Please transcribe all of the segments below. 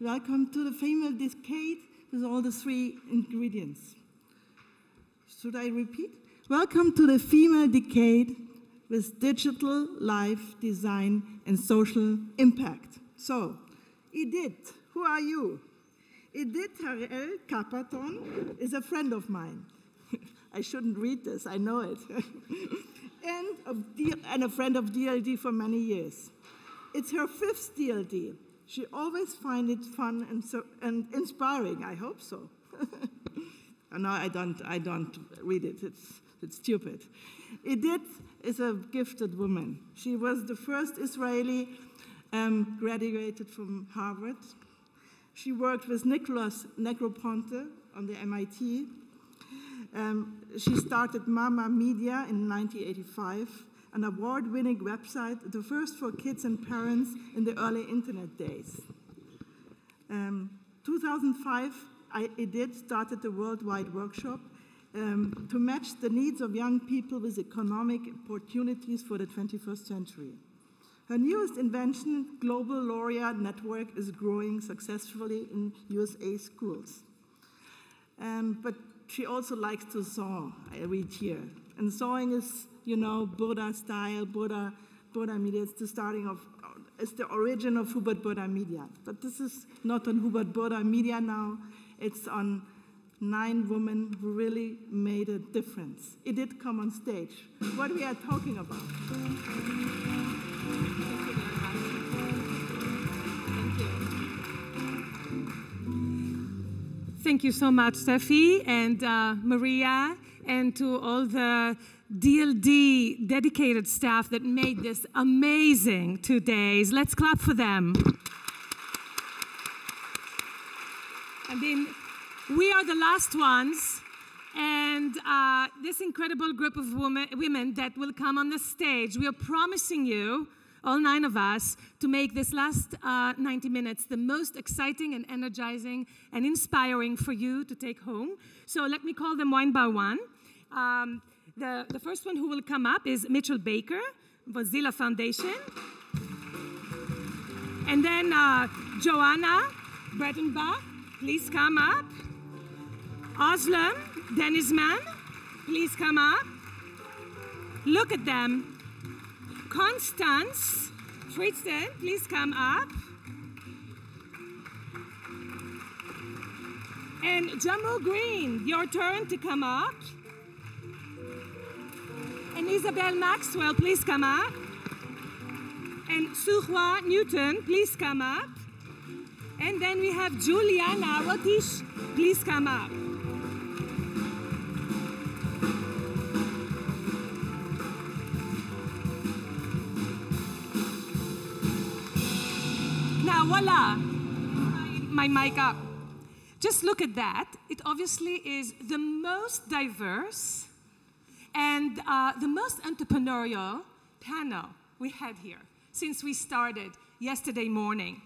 Welcome to the female decade with all the three ingredients. Should I repeat? Welcome to the female decade with digital life design and social impact. So, Idit, who are you? Idit Harel Caperton is a friend of mine. I shouldn't read this, I know it. and, and a friend of DLD for many years. It's her fifth DLD. She always finds it fun and, so, and inspiring. I hope so. no, I don't, I don't read it. It's, it's stupid. Idit is a gifted woman. She was the first Israeli um, graduated from Harvard. She worked with Nicholas Negroponte on the MIT. Um, she started Mama Media in 1985, an award winning website, the first for kids and parents in the early internet days. Um, 2005, I, Idit started the Worldwide Workshop um, to match the needs of young people with economic opportunities for the 21st century. Her newest invention, Globaloria Network, is growing successfully in USA schools. Um, but she also likes to saw, I read here. And sawing is, you know, Burda style, Burda, Burda media. It's the starting of, it's the origin of Hubert Burda Media. But this is not on Hubert Burda Media now. It's on nine women who really made a difference. Idit come on stage. What we are talking about. Thank you so much, Steffi and uh, Maria, and to all the DLD dedicated staff that made this amazing two days. Let's clap for them. I mean, we are the last ones, and uh, this incredible group of women, women that will come on the stage, we are promising you all nine of us, to make this last uh, 90 minutes the most exciting and energizing and inspiring for you to take home. So let me call them one by one. Um, the, the first one who will come up is Mitchell Baker, Mozilla Foundation. And then uh, Joana Breidenbach, please come up. Özlem Denizmen, please come up. Look at them. Konstanze Frischen, please come up. And Jehmu Greene, your turn to come up. And Isabel Maxwell, please come up. And Su Hua Newton, please come up. And then we have Juliana Rotich, please come up. Now, voila, my, my mic up. Just look at that. It obviously is the most diverse and uh, the most entrepreneurial panel we had here since we started yesterday morning.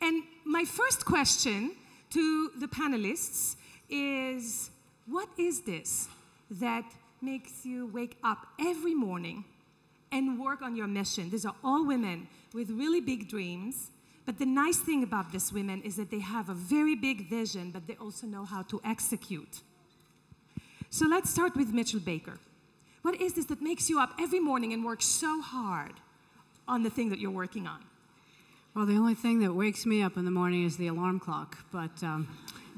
And my first question to the panelists is what is this that makes you wake up every morning and work on your mission? These are all women with really big dreams. But the nice thing about these women is that they have a very big vision, but they also know how to execute. So let's start with Mitchell Baker. What is this that makes you up every morning and work so hard on the thing that you're working on? Well, the only thing that wakes me up in the morning is the alarm clock, but um,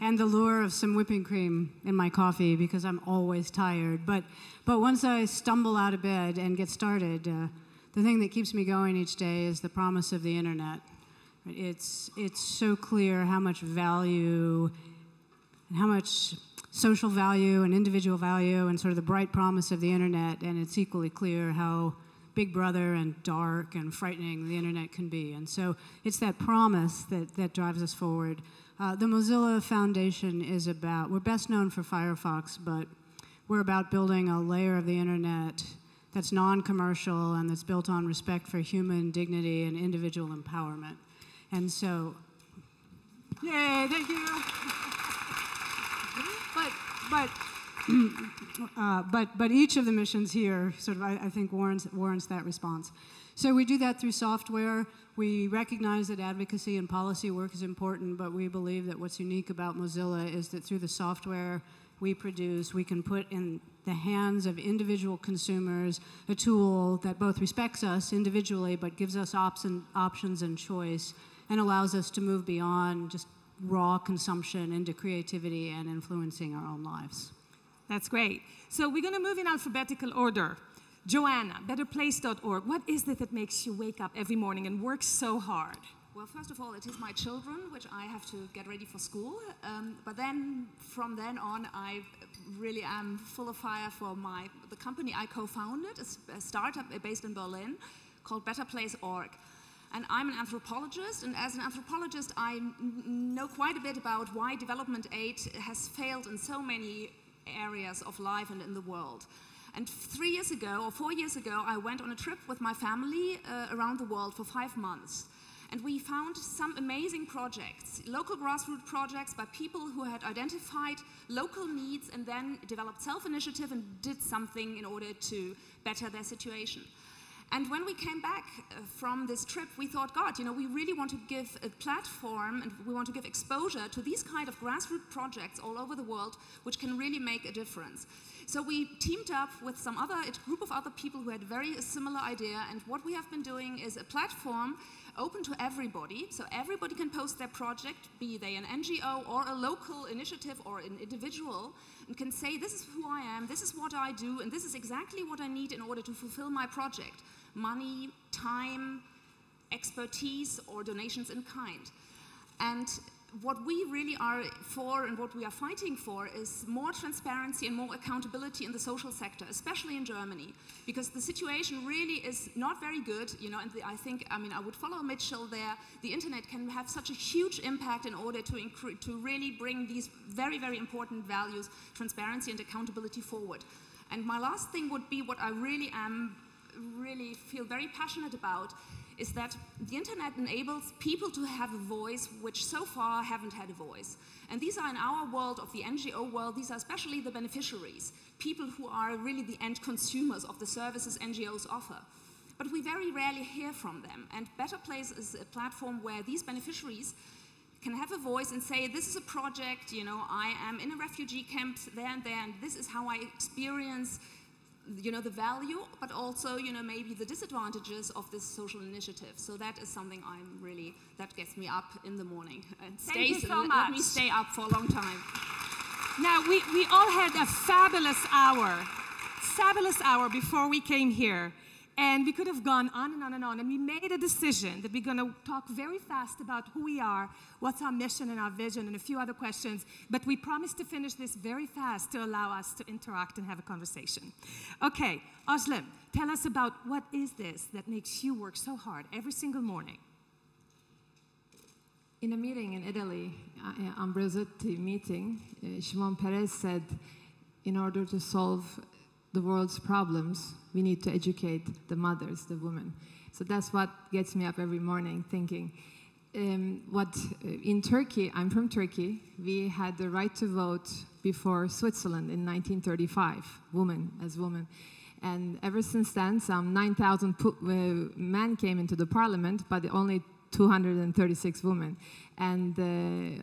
and the lure of some whipping cream in my coffee because I'm always tired. But but once I stumble out of bed and get started, uh, the thing that keeps me going each day is the promise of the internet. It's it's so clear how much value and how much social value and individual value and sort of the bright promise of the internet, and it's equally clear how big brother and dark and frightening the internet can be. And so it's that promise that, that drives us forward. Uh, the Mozilla Foundation is about, we're best known for Firefox, but we're about building a layer of the internet that's non commercial and that's built on respect for human dignity and individual empowerment. And so, yay, thank you. But, but, uh, but, but each of the missions here sort of, I, I think, warrants, warrants that response. So we do that through software. We recognize that advocacy and policy work is important, but we believe that what's unique about Mozilla is that through the software we produce, we can put in the hands of individual consumers a tool that both respects us individually but gives us option, options and choice and allows us to move beyond just raw consumption into creativity and influencing our own lives. That's great. So we're going to move in alphabetical order. Joana, betterplace.org. What is it that makes you wake up every morning and work so hard? Well, first of all, it is my children, which I have to get ready for school. Um, but then, from then on, I really am full of fire for my the company I co-founded, a, a startup based in Berlin, called BetterPlace.org. And I'm an anthropologist, and as an anthropologist, I know quite a bit about why development aid has failed in so many areas of life and in the world. And three years ago, or four years ago, I went on a trip with my family uh, around the world for five months. And we found some amazing projects, local grassroots projects by people who had identified local needs and then developed self initiative and did something in order to better their situation. And when we came back uh, from this trip, we thought, God, you know, we really want to give a platform and we want to give exposure to these kind of grassroots projects all over the world, which can really make a difference. So we teamed up with some other, a group of other people who had very similar idea, and what we have been doing is a platform open to everybody, so everybody can post their project, be they an NGO or a local initiative or an individual, and can say, this is who I am, this is what I do, and this is exactly what I need in order to fulfill my project money, time, expertise, or donations in kind. And what we really are for and what we are fighting for is more transparency and more accountability in the social sector, especially in Germany, because the situation really is not very good. You know, and the, I think, I mean, I would follow Mitchell there. The internet can have such a huge impact in order to to really bring these very, very important values, transparency and accountability, forward. And my last thing would be what I really am really feel very passionate about is that the internet enables people to have a voice which so far haven't had a voice. And these are in our world of the NGO world, these are especially the beneficiaries, people who are really the end consumers of the services NGOs offer. But we very rarely hear from them. And Better Place is a platform where these beneficiaries can have a voice and say, this is a project, you know, I am in a refugee camp there and there, and this is how I experience you know, the value, but also, you know, maybe the disadvantages of this social initiative. So that is something I'm really, that gets me up in the morning. And Thank you so let, much. let me stay up for a long time. Now, we, we all had a fabulous hour, fabulous hour before we came here. And we could have gone on and on and on. And we made a decision that we're going to talk very fast about who we are, what's our mission and our vision, and a few other questions. But we promised to finish this very fast to allow us to interact and have a conversation. Okay, Özlem, tell us about what is this that makes you work so hard every single morning? In a meeting in Italy, uh, Ambrosetti meeting, uh, Shimon Peres said, in order to solve the world's problems, we need to educate the mothers, the women. So that's what gets me up every morning thinking. Um, what uh, in Turkey, I'm from Turkey, we had the right to vote before Switzerland in 1935, women as women. And ever since then, some 9,000 uh, men came into the parliament, but only 236 women. And uh,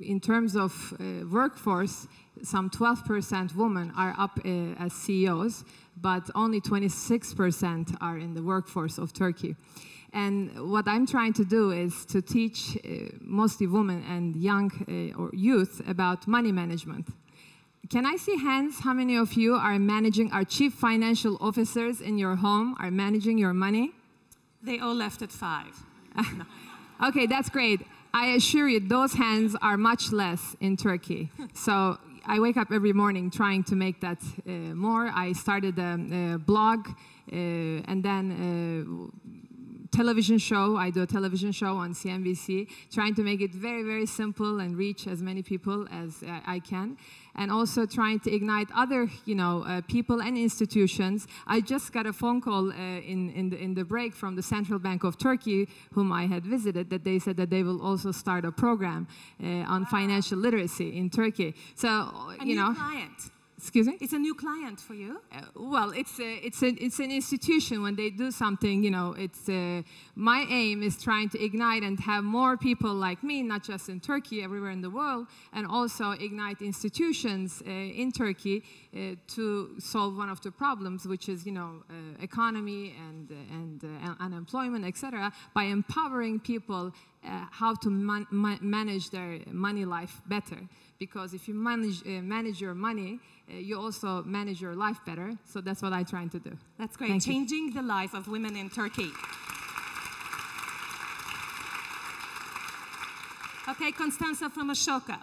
in terms of uh, workforce, some 12% women are up uh, as CEOs, but only 26% are in the workforce of Turkey. And what I'm trying to do is to teach uh, mostly women and young uh, or youth about money management. Can I see hands? How many of you are managing, our chief financial officers in your home, are managing your money? They all left at five. Okay, that's great. I assure you, those hands are much less in Turkey. so I wake up every morning trying to make that uh, more. I started a, a blog uh, and then a television show. I do a television show on CNBC, trying to make it very, very simple and reach as many people as uh, I can and also trying to ignite other, you know, uh, people and institutions. I just got a phone call uh, in, in the, in, the, break from the Central Bank of Turkey, whom I had visited, that they said that they will also start a program uh, on wow. financial literacy in Turkey. So, a you know. Client. Excuse me? It's a new client for you. Uh, well, it's a, it's a, it's an institution. When they do something, you know, it's uh, my aim is trying to ignite and have more people like me, not just in Turkey, everywhere in the world, and also ignite institutions uh, in Turkey uh, to solve one of the problems, which is, you know, uh, economy and uh, and unemployment, etc., by empowering people how to man manage their money life better. Because if you manage manage your money uh, you also manage your life better. So that's what I'm trying to do. That's great. Thank Changing you. the life of women in Turkey. Okay, Konstanze from Ashoka.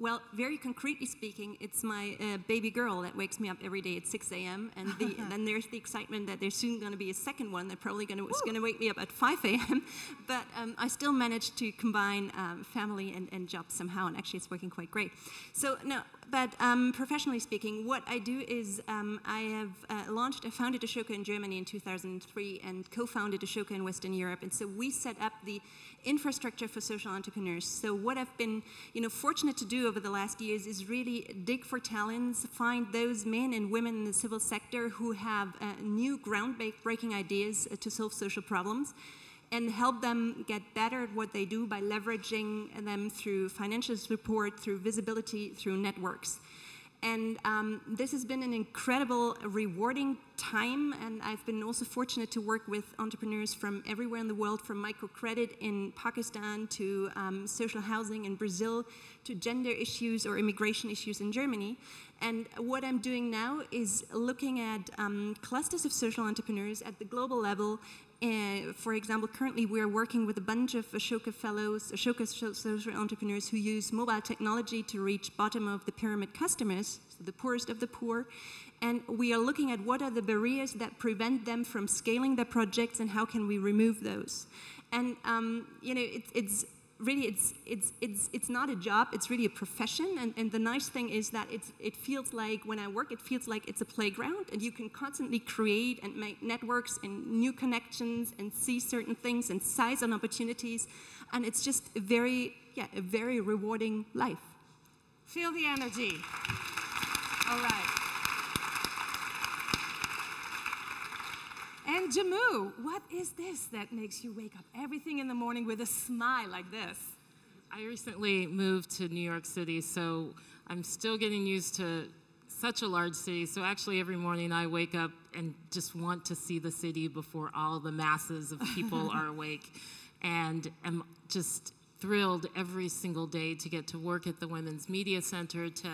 Well, very concretely speaking, it's my uh, baby girl that wakes me up every day at 6 a.m. And the, then there's the excitement that there's soon going to be a second one that probably gonna, is going to wake me up at 5 a.m. But um, I still manage to combine um, family and, and job somehow, and actually it's working quite great. So, no, but um, professionally speaking, what I do is um, I have uh, launched, I founded Ashoka in Germany in 2003 and co-founded Ashoka in Western Europe. And so we set up the infrastructure for social entrepreneurs. So what I've been, you know, fortunate to do over the last years is really dig for talents, find those men and women in the civil sector who have uh, new groundbreaking ideas uh, to solve social problems and help them get better at what they do by leveraging them through financial support, through visibility, through networks. And um, this has been an incredible, rewarding time. And I've been also fortunate to work with entrepreneurs from everywhere in the world, from microcredit in Pakistan to um, social housing in Brazil to gender issues or immigration issues in Germany. And what I'm doing now is looking at um, clusters of social entrepreneurs at the global level uh, for example, currently we're working with a bunch of Ashoka fellows, Ashoka social entrepreneurs who use mobile technology to reach bottom of the pyramid customers, so the poorest of the poor. And we are looking at what are the barriers that prevent them from scaling their projects and how can we remove those. And um, you know, it, it's really it's, it's, it's, it's not a job, it's really a profession. And, and the nice thing is that it's, it feels like, when I work, it feels like it's a playground and you can constantly create and make networks and new connections and see certain things and size on opportunities. And it's just a very, yeah, a very rewarding life. Feel the energy. All right. And Jehmu, what is this that makes you wake up everything in the morning with a smile like this? I recently moved to New York City, so I'm still getting used to such a large city. So actually, every morning I wake up and just want to see the city before all the masses of people are awake. And am just thrilled every single day to get to work at the Women's Media Center to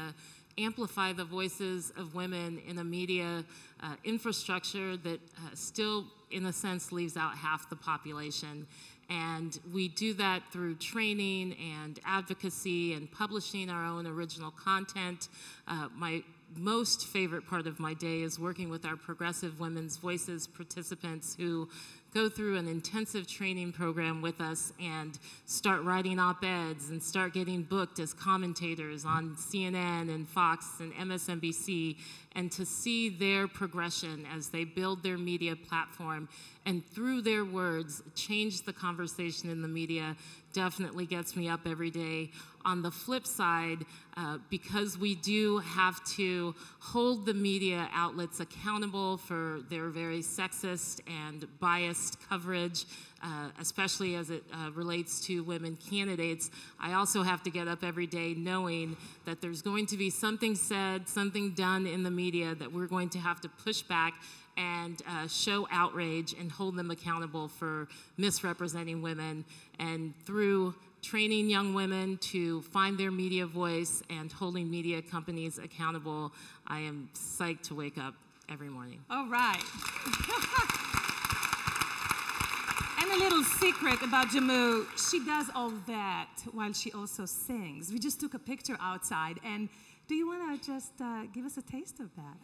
amplify the voices of women in a media uh, infrastructure that uh, still, in a sense, leaves out half the population. And we do that through training and advocacy and publishing our own original content. Uh, my most favorite part of my day is working with our Progressive Women's Voices participants who go through an intensive training program with us and start writing op-eds and start getting booked as commentators on CNN and Fox and MSNBC and to see their progression as they build their media platform and through their words change the conversation in the media definitely gets me up every day. On the flip side, uh, because we do have to hold the media outlets accountable for their very sexist and biased coverage, uh, especially as it uh, relates to women candidates, I also have to get up every day knowing that there's going to be something said, something done in the media that we're going to have to push back and uh, show outrage and hold them accountable for misrepresenting women. And through training young women to find their media voice and holding media companies accountable, I am psyched to wake up every morning. All right. and a little secret about Jehmu, she does all that while she also sings. We just took a picture outside, and do you want to just uh, give us a taste of that?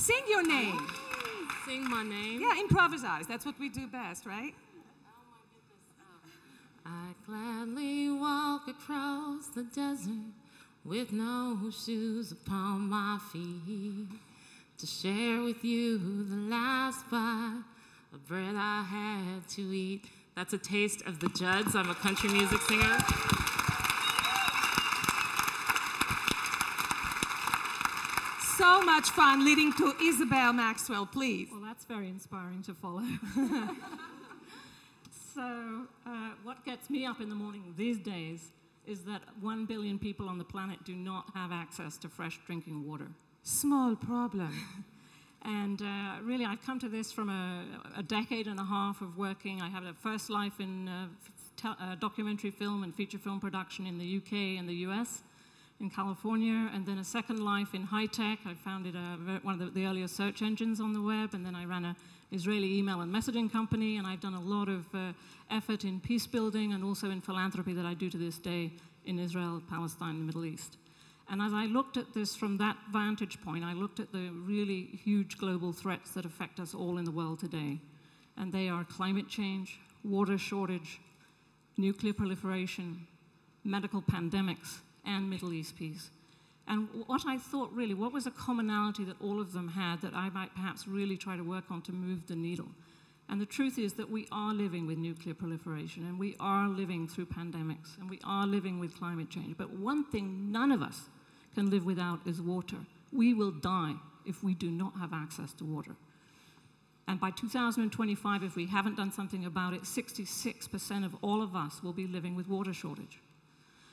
Sing your name. Sing my name? Yeah, improvise. That's what we do best, right? Oh, I gladly walk across the desert with no shoes upon my feet to share with you the last bite of bread I had to eat. That's a taste of the Judds. I'm a country music singer. So much fun leading to Isabel Maxwell, please. Well, that's very inspiring to follow. so, uh, what gets me up in the morning these days is that one billion people on the planet do not have access to fresh drinking water. Small problem. And uh, really, I've come to this from a, a, decade and a half of working. I had a first life in uh, uh, documentary film and feature film production in the UK and the US, in California, and then a second life in high tech. I founded a, one of the, the earliest search engines on the web, and then I ran an Israeli email and messaging company, and I've done a lot of uh, effort in peace building and also in philanthropy that I do to this day in Israel, Palestine, and the Middle East. And as I looked at this from that vantage point, I looked at the really huge global threats that affect us all in the world today. And they are climate change, water shortage, nuclear proliferation, medical pandemics, and Middle East peace. And what I thought really, what was a commonality that all of them had that I might perhaps really try to work on to move the needle? And the truth is that we are living with nuclear proliferation, and we are living through pandemics, and we are living with climate change. But one thing none of us can live without is water. We will die if we do not have access to water. And by 2025, if we haven't done something about it, 66% of all of us will be living with water shortage.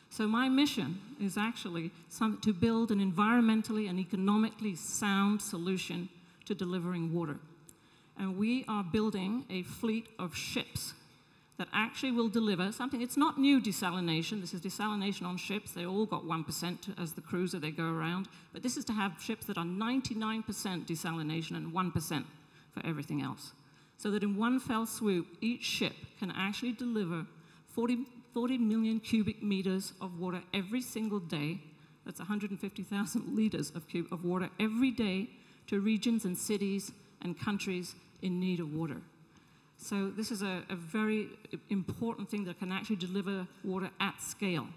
So my mission is actually some, to build an environmentally and economically sound solution to delivering water. And we are building a fleet of ships that actually will deliver something. It's not new desalination. This is desalination on ships. They all got 1% as the cruiser they go around. But this is to have ships that are 99% desalination and 1% for everything else. So that in one fell swoop, each ship can actually deliver 40, 40 million cubic meters of water every single day. That's 150,000 liters of, of water every day to regions and cities and countries in need of water. So this is a, a, very important thing that can actually deliver water at scale.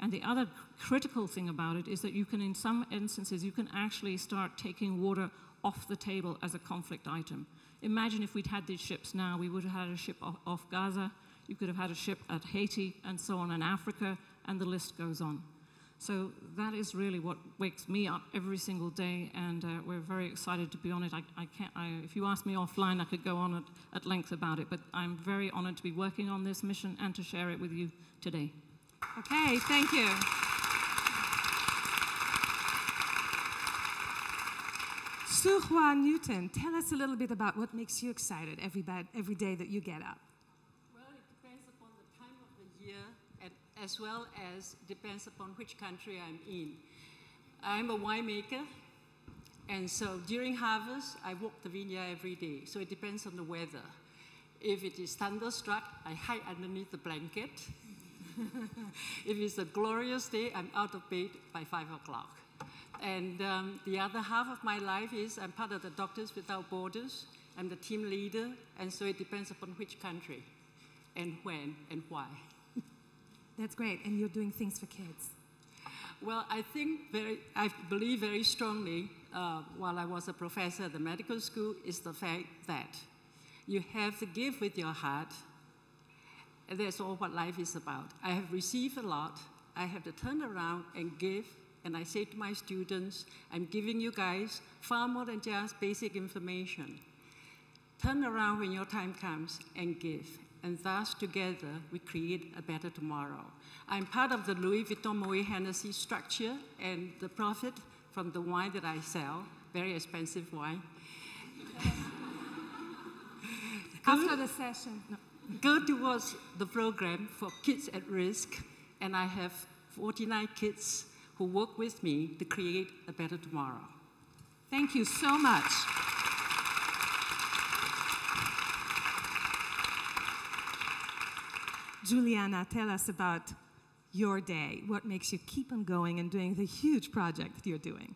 And the other critical thing about it is that you can, in some instances, you can actually start taking water off the table as a conflict item. Imagine if we'd had these ships now, we would have had a ship off, off Gaza, you could have had a ship at Haiti, and so on in Africa, and the list goes on. So that is really what wakes me up every single day, and uh, we're very excited to be on it. I, I can't, I, if you ask me offline, I could go on at, at length about it, but I'm very honored to be working on this mission and to share it with you today. Okay, thank you. Su Hua Newton, tell us a little bit about what makes you excited every, every day that you get up. As well as depends upon which country I'm in. I'm a winemaker, and so during harvest, I walk the vineyard every day, so it depends on the weather. If it is thunderstruck, I hide underneath the blanket. if it's a glorious day, I'm out of bed by 5 o'clock. And um, the other half of my life is I'm part of the Doctors Without Borders. I'm the team leader, and so it depends upon which country and when and why. That's great. And you're doing things for kids. Well, I think very, I believe very strongly uh, while I was a professor at the medical school is the fact that you have to give with your heart. And that's all what life is about. I have received a lot. I have to turn around and give. And I say to my students, I'm giving you guys far more than just basic information. Turn around when your time comes and give and thus together we create a better tomorrow. I'm part of the Louis Vuitton Moet Hennessy structure and the profit from the wine that I sell, very expensive wine. After the session. No. Go towards the program for kids at risk, and I have 49 kids who work with me to create a better tomorrow. Thank you so much. Juliana, tell us about your day. What makes you keep on going and doing the huge project that you're doing?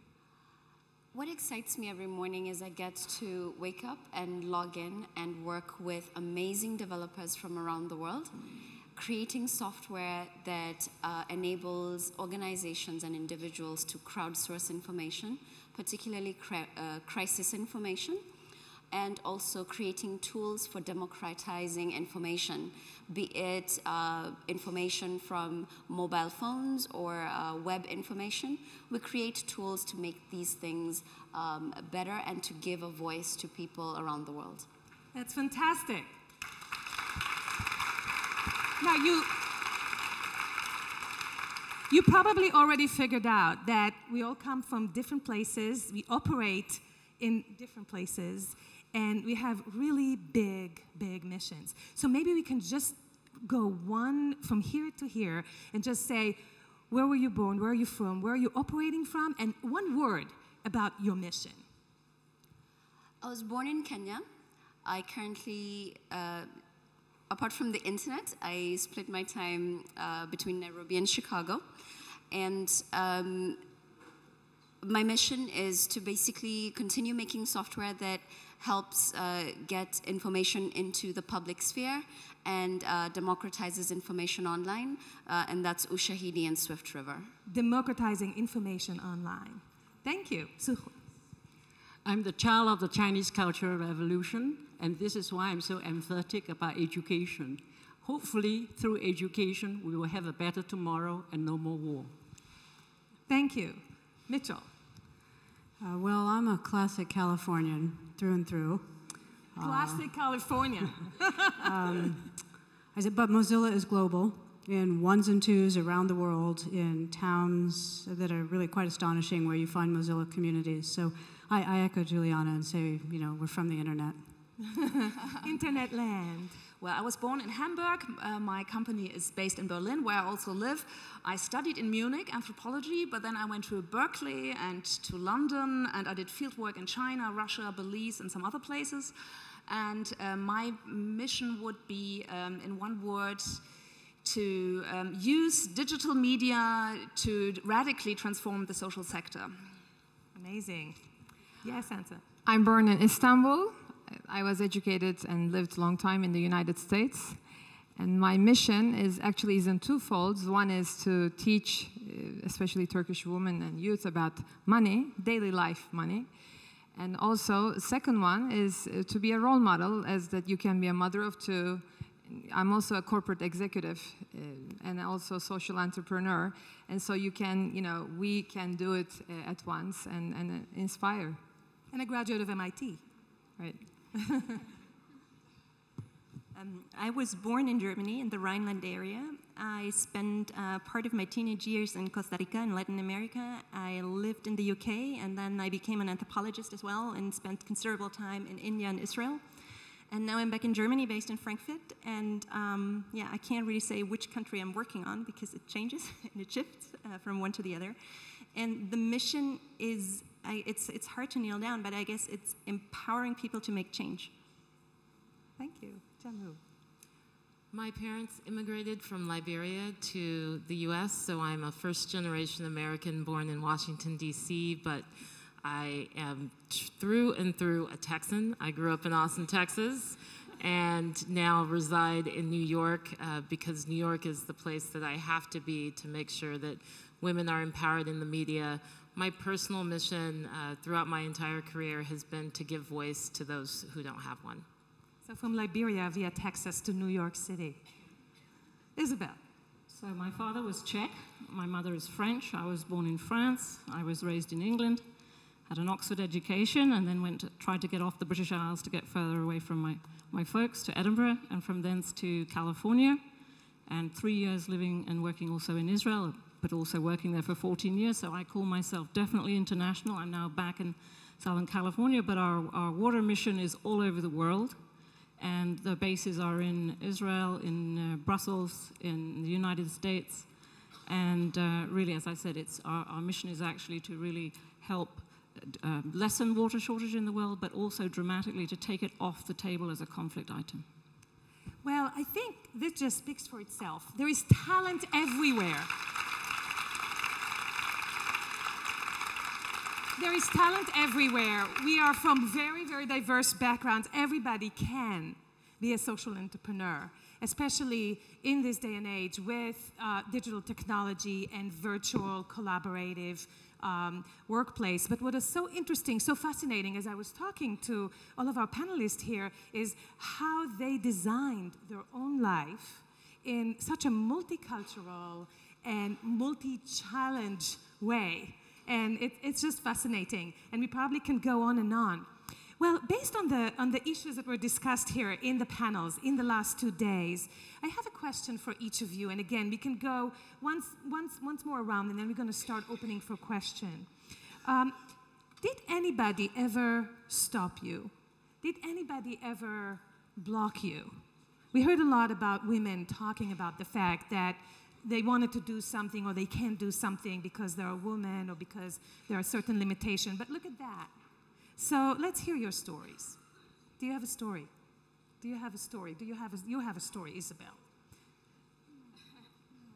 What excites me every morning is I get to wake up and log in and work with amazing developers from around the world, creating software that uh, enables organizations and individuals to crowdsource information, particularly uh, crisis information and also creating tools for democratizing information, be it uh, information from mobile phones or uh, web information. We create tools to make these things um, better and to give a voice to people around the world. That's fantastic. Now you you probably already figured out that we all come from different places, we operate in different places, and we have really big, big missions. So maybe we can just go one from here to here and just say, where were you born? Where are you from? Where are you operating from? And one word about your mission. I was born in Kenya. I currently, uh, apart from the internet, I split my time uh, between Nairobi and Chicago. And um, my mission is to basically continue making software that helps uh, get information into the public sphere and uh, democratizes information online, uh, and that's Ushahidi and Swift River. Democratizing information online. Thank you. So, I'm the child of the Chinese Cultural Revolution, and this is why I'm so emphatic about education. Hopefully, through education, we will have a better tomorrow and no more war. Thank you. Mitchell. Uh, well, I'm a classic Californian through and through. Classic uh, California. um, I said, but Mozilla is global in ones and twos around the world in towns that are really quite astonishing where you find Mozilla communities. So I, I echo Juliana and say, you know, we're from the internet. internet land. Well, I was born in Hamburg. Uh, my company is based in Berlin, where I also live. I studied in Munich anthropology, but then I went to Berkeley and to London, and I did fieldwork in China, Russia, Belize, and some other places. And uh, my mission would be, um, in one word, to um, use digital media to radically transform the social sector. Amazing. Yes, Ansa. I'm born in Istanbul. I was educated and lived a long time in the United States. And my mission is actually is in two folds. One is to teach, uh, especially Turkish women and youth, about money, daily life money. And also, second one is uh, to be a role model, as that you can be a mother of two. I'm also a corporate executive uh, and also social entrepreneur. And so you can, you know, we can do it uh, at once and, and uh, inspire. And a graduate of MIT. Right. um, I was born in Germany, in the Rhineland area. I spent uh, part of my teenage years in Costa Rica in Latin America. I lived in the UK, and then I became an anthropologist as well and spent considerable time in India and Israel. And now I'm back in Germany, based in Frankfurt. And um, yeah, I can't really say which country I'm working on because it changes and it shifts uh, from one to the other. And the mission is I, it's, it's hard to nail down, but I guess it's empowering people to make change. Thank you. Jehmu. My parents immigrated from Liberia to the US, so I'm a first generation American born in Washington, D.C., but I am through and through a Texan. I grew up in Austin, Texas, and now reside in New York uh, because New York is the place that I have to be to make sure that women are empowered in the media, my personal mission uh, throughout my entire career has been to give voice to those who don't have one. So from Liberia via Texas to New York City. Isabel. So my father was Czech, my mother is French. I was born in France. I was raised in England, had an Oxford education, and then went to, tried to get off the British Isles to get further away from my, my folks to Edinburgh, and from thence to California, and three years living and working also in Israel, but also working there for 14 years. So I call myself definitely international. I'm now back in Southern California, but our, our water mission is all over the world. And the bases are in Israel, in uh, Brussels, in the United States. And uh, really, as I said, it's our, our, mission is actually to really help uh, lessen water shortage in the world, but also dramatically to take it off the table as a conflict item. Well, I think this just speaks for itself. There is talent everywhere. There is talent everywhere. We are from very, very diverse backgrounds. Everybody can be a social entrepreneur, especially in this day and age with uh, digital technology and virtual collaborative um, workplace. But what is so interesting, so fascinating, as I was talking to all of our panelists here, is how they designed their own life in such a multicultural and multi-challenge way. And it, it's just fascinating. And we probably can go on and on. Well, based on the, on the issues that were discussed here in the panels in the last two days, I have a question for each of you. And again, we can go once, once, once more around, and then we're going to start opening for question. Um, did anybody ever stop you? Did anybody ever block you? We heard a lot about women talking about the fact that they wanted to do something or they can't do something because they're a woman or because there are certain limitations. But look at that. So let's hear your stories. Do you have a story? Do you have a story? Do you have a, you have a story, Isabel?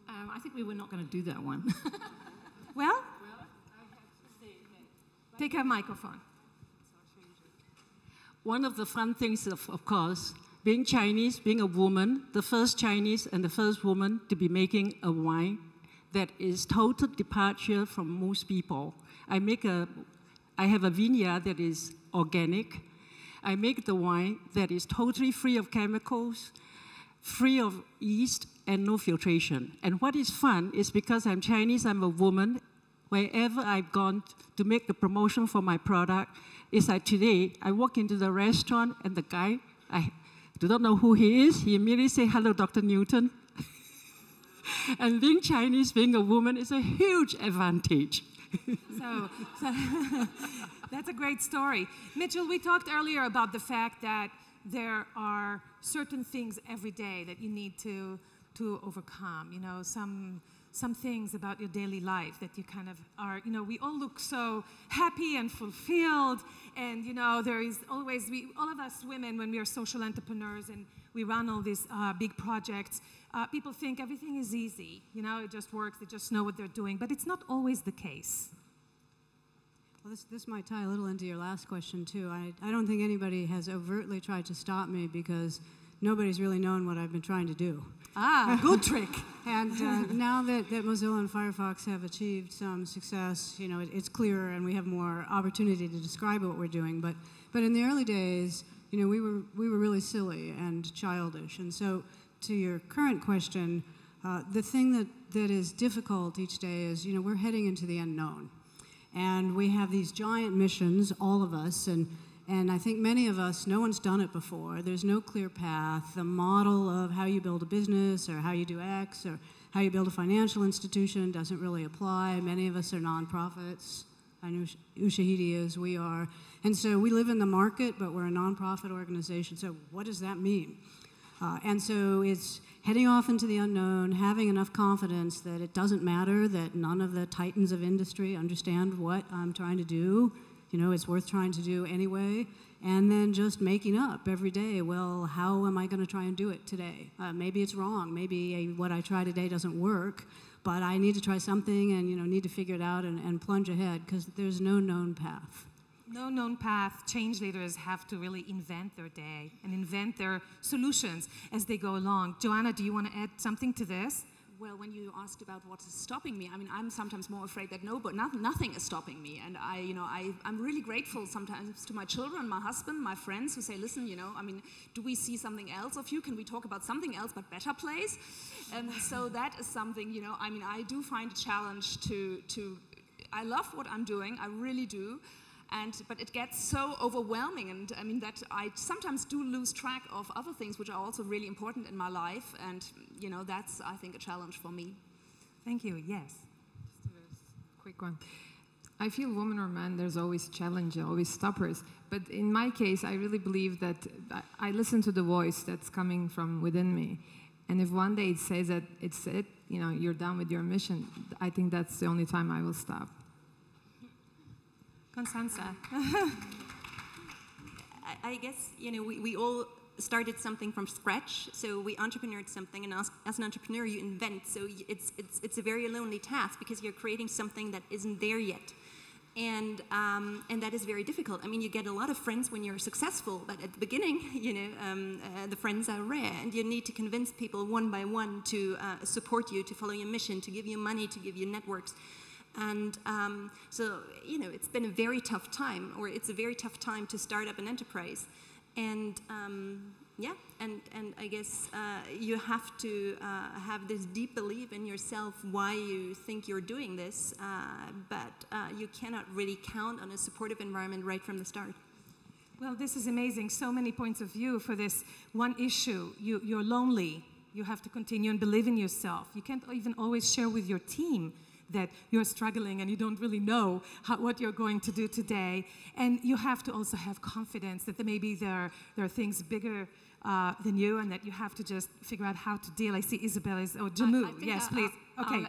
Um, I think we were not going to do that one. well, take a microphone. One of the fun things, of, of course, being Chinese, being a woman, the first Chinese and the first woman to be making a wine that is total departure from most people. I make a I have a vineyard that is organic. I make the wine that is totally free of chemicals, free of yeast, and no filtration. And what is fun is because I'm Chinese, I'm a woman. Wherever I've gone to make the promotion for my product, is like today, I walk into the restaurant and the guy, I do not know who he is, he immediately say, hello, Dr. Newton. and being Chinese, being a woman is a huge advantage. so, so that's a great story. Mitchell, we talked earlier about the fact that there are certain things every day that you need to, to overcome. You know, some, some things about your daily life that you kind of are, you know, we all look so happy and fulfilled. And, you know, there is always, we, all of us women, when we are social entrepreneurs and we run all these uh, big projects, uh, people think everything is easy. You know, it just works, they just know what they're doing. But it's not always the case. Well, this, this might tie a little into your last question, too. I, I don't think anybody has overtly tried to stop me because nobody's really known what I've been trying to do. Ah, good trick. And uh, now that, that Mozilla and Firefox have achieved some success, you know, it, it's clearer and we have more opportunity to describe what we're doing. But, but in the early days, you know, we were, we were really silly and childish. And so to your current question, uh, the thing that, that is difficult each day is, you know, we're heading into the unknown. And we have these giant missions, all of us, and, and I think many of us, no one's done it before. There's no clear path. The model of how you build a business or how you do X or how you build a financial institution doesn't really apply. Many of us are nonprofits. I know Ushahidi is, we are. And so we live in the market, but we're a nonprofit organization. So what does that mean? Uh, and so it's heading off into the unknown, having enough confidence that it doesn't matter, that none of the titans of industry understand what I'm trying to do. You know, it's worth trying to do anyway. And then just making up every day, well, how am I going to try and do it today? Uh, maybe it's wrong. Maybe what I try today doesn't work, but I need to try something and, you know, need to figure it out and, and plunge ahead because there's no known path no known path, change leaders have to really invent their day and invent their solutions as they go along. Joana, do you want to add something to this? Well, when you asked about what is stopping me, I mean, I'm sometimes more afraid that no, but not, nothing is stopping me. And I, you know, I, I'm really grateful sometimes to my children, my husband, my friends who say, listen, you know, I mean, do we see something else of you? Can we talk about something else but better place? And so that is something, you know, I mean, I do find a challenge to, to I love what I'm doing, I really do. And, but it gets so overwhelming, and I mean that I sometimes do lose track of other things which are also really important in my life, and you know that's I think a challenge for me. Thank you. Yes. Just a quick one. I feel woman or man, there's always challenge, always stoppers. But in my case, I really believe that I listen to the voice that's coming from within me. And if one day it says that it's it, you know, you're done with your mission, I think that's the only time I will stop. Konstanze. I guess, you know, we, we all started something from scratch. So we entrepreneured something, and as, as, an entrepreneur, you invent. So it's, it's, it's a very lonely task because you're creating something that isn't there yet. and um, and that is very difficult. I mean, you get a lot of friends when you're successful, but at the beginning, you know, um, uh, the friends are rare, and you need to convince people one by one to uh, support you, to follow your mission, to give you money, to give you networks. And um, so, you know, it's been a very tough time, or it's a very tough time to start up an enterprise. And um, yeah, and, and I guess uh, you have to uh, have this deep belief in yourself why you think you're doing this, uh, but uh, you cannot really count on a supportive environment right from the start. Well, this is amazing. So many points of view for this one issue. You, you're lonely. You have to continue and believe in yourself. You can't even always share with your team that you're struggling and you don't really know how, what you're going to do today. And you have to also have confidence that maybe there, there are things bigger uh, than you and that you have to just figure out how to deal. I see Isabel is, oh, Jehmu, yes, please. okay.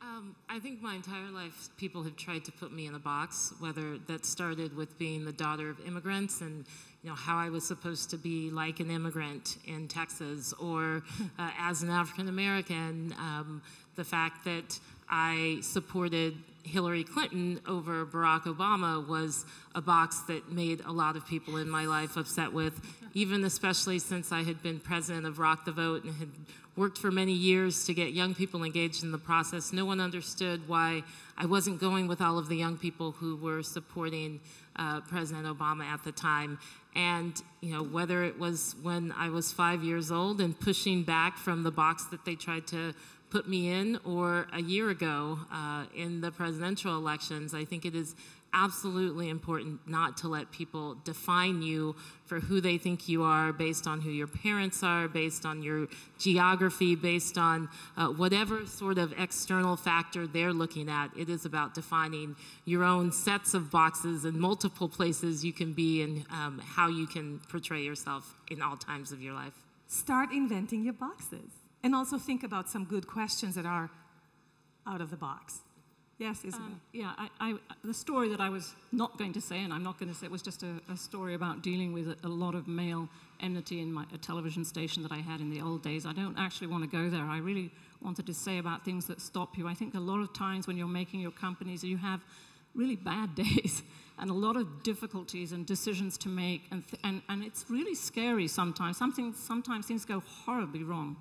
Um, I think my entire life, people have tried to put me in a box. Whether that started with being the daughter of immigrants and you know how I was supposed to be like an immigrant in Texas, or uh, as an African American, um, the fact that I supported Hillary Clinton over Barack Obama was a box that made a lot of people in my life upset with, even especially since I had been president of Rock the Vote and had worked for many years to get young people engaged in the process. No one understood why I wasn't going with all of the young people who were supporting uh, President Obama at the time. And you know, whether it was when I was five years old and pushing back from the box that they tried to put me in, or a year ago uh, in the presidential elections. I think it is absolutely important not to let people define you for who they think you are based on who your parents are, based on your geography, based on uh, whatever sort of external factor they're looking at. It is about defining your own sets of boxes and multiple places you can be and um, how you can portray yourself in all times of your life. Start inventing your boxes and also think about some good questions that are out of the box. Yes, Isabel. Um, yeah, I, I, the story that I was not going to say, and I'm not going to say, it was just a, a story about dealing with a, a, lot of male enmity in my, a television station that I had in the old days. I don't actually want to go there. I really wanted to say about things that stop you. I think a lot of times when you're making your companies, you have really bad days and a lot of difficulties and decisions to make, and, and, and it's really scary sometimes. Something, sometimes things go horribly wrong.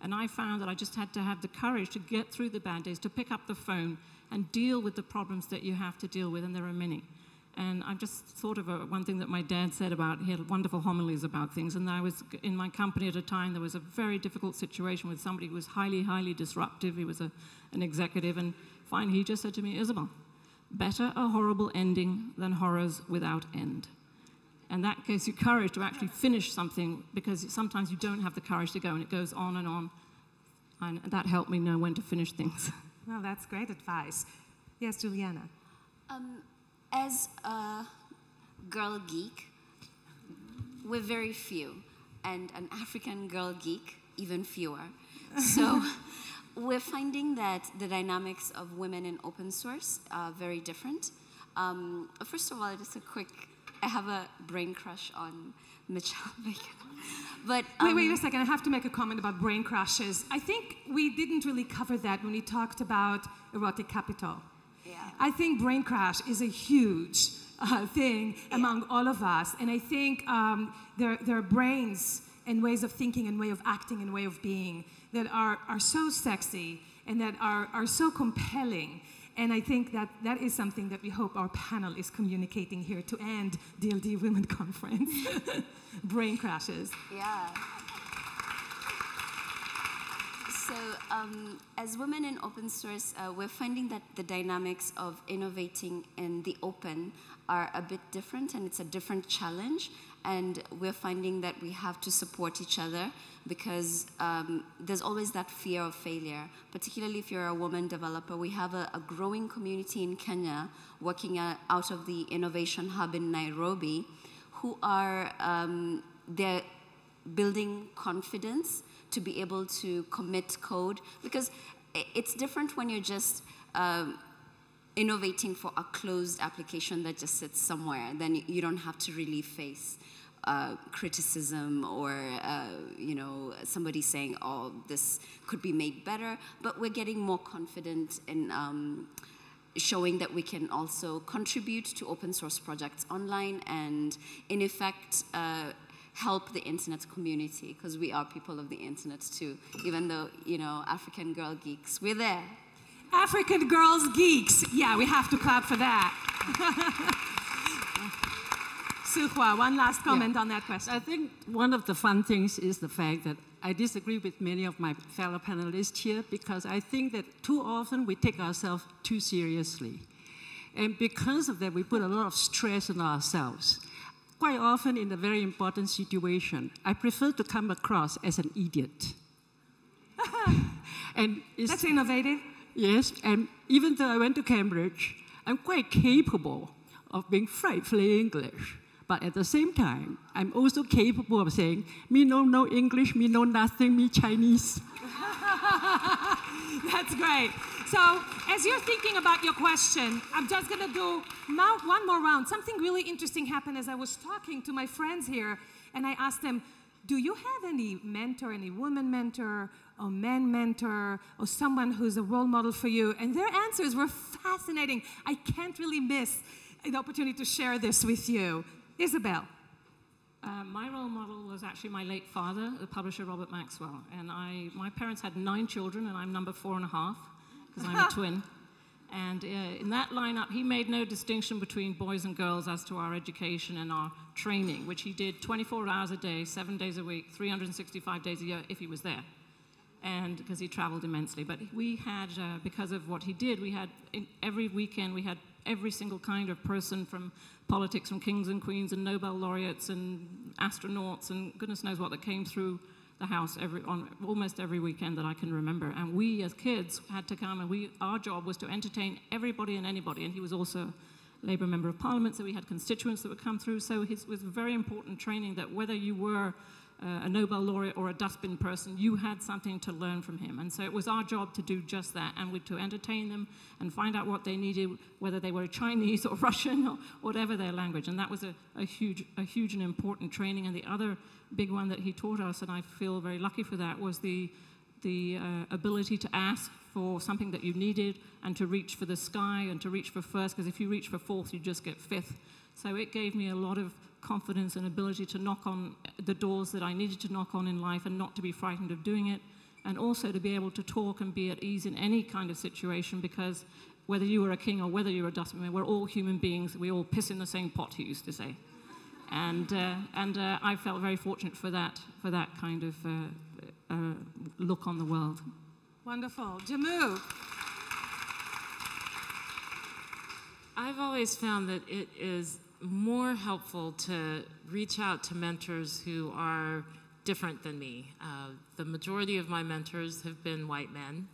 And I found that I just had to have the courage to get through the bad days, to pick up the phone and deal with the problems that you have to deal with, and there are many. And I've just thought of a, one thing that my dad said about, he had wonderful homilies about things. And I was in my company at a time, there was a very difficult situation with somebody who was highly, highly disruptive. He was a, an executive. And finally, he just said to me, Isabel, better a horrible ending than horrors without end. And that gives you courage to actually finish something because sometimes you don't have the courage to go and it goes on and on. And that helped me know when to finish things. Well, that's great advice. Yes, Juliana. Um, as a girl geek, we're very few, and an African girl geek, even fewer. So we're finding that the dynamics of women in open source are very different. Um, first of all, just a quick I have a brain crush on Mitchell. But um, wait, wait a um, second. I have to make a comment about brain crashes. I think we didn't really cover that when we talked about erotic capital. Yeah. I think brain crash is a huge uh, thing yeah. among all of us, and I think um, there, there are brains and ways of thinking and way of acting and way of being that are, are so sexy and that are, are so compelling and I think that that is something that we hope our panel is communicating here to end DLD Women Conference. Brain crashes. Yeah. So, um, as women in open source, uh, we're finding that the dynamics of innovating in the open are a bit different, and it's a different challenge. And we're finding that we have to support each other because um, there's always that fear of failure, particularly if you're a woman developer. We have a, a growing community in Kenya working out of the Innovation Hub in Nairobi who are um, they're building confidence to be able to commit code because it's different when you're just um, innovating for a closed application that just sits somewhere then you don't have to really face uh, criticism or uh, you know somebody saying oh this could be made better but we're getting more confident in um, showing that we can also contribute to open source projects online and, in effect, uh, help the internet community because we are people of the internet too. Even though you know African girl geeks, we're there. African girls geeks. Yeah, we have to clap for that. Su Hua, one last comment Yeah. on that question. I think one of the fun things is the fact that I disagree with many of my fellow panelists here because I think that too often we take ourselves too seriously. And because of that, we put a lot of stress on ourselves. Quite often, in a very important situation, I prefer to come across as an idiot. and That's innovative. Yes, and even though I went to Cambridge, I'm quite capable of being frightfully English. But at the same time, I'm also capable of saying, me no no English, me no nothing, me Chinese. That's great. So, as you're thinking about your question, I'm just going to do one more round. Something really interesting happened as I was talking to my friends here, and I asked them, Do you have any mentor, any woman mentor, or man mentor, or someone who's a role model for you? And their answers were fascinating. I can't really miss the opportunity to share this with you. Isabel. Uh, my role model was actually my late father, the publisher Robert Maxwell. And I, my parents had nine children, and I'm number four and a half because I'm a twin. And uh, in that lineup, he made no distinction between boys and girls as to our education and our training, which he did 24 hours a day, seven days a week, 365 days a year if he was there. And because he traveled immensely. But we had, uh, because of what he did, we had in, every weekend, we had every single kind of person from politics, from kings and queens and Nobel laureates and astronauts and goodness knows what that came through the house every, on almost every weekend that I can remember. And we as kids had to come and we, our job was to entertain everybody and anybody. And he was also a Labour Member of Parliament, so we had constituents that would come through. So it was very important training that whether you were uh, a Nobel laureate or a dustbin person, you had something to learn from him. And so it was our job to do just that and we, to entertain them and find out what they needed, whether they were a Chinese or Russian or whatever their language. And that was a, a, huge, a huge and important training. And the other big one that he taught us, and I feel very lucky for that, was the, the uh, ability to ask for something that you needed and to reach for the sky and to reach for first, because if you reach for fourth, you just get fifth. So it gave me a lot of confidence and ability to knock on the doors that I needed to knock on in life and not to be frightened of doing it. And also to be able to talk and be at ease in any kind of situation because whether you were a king or whether you were a dustman, we're all human beings. We all piss in the same pot, he used to say. And, uh, and uh, I felt very fortunate for that, for that kind of uh, uh, look on the world. Wonderful. Jehmu. I've always found that it is more helpful to reach out to mentors who are different than me. Uh, the majority of my mentors have been white men.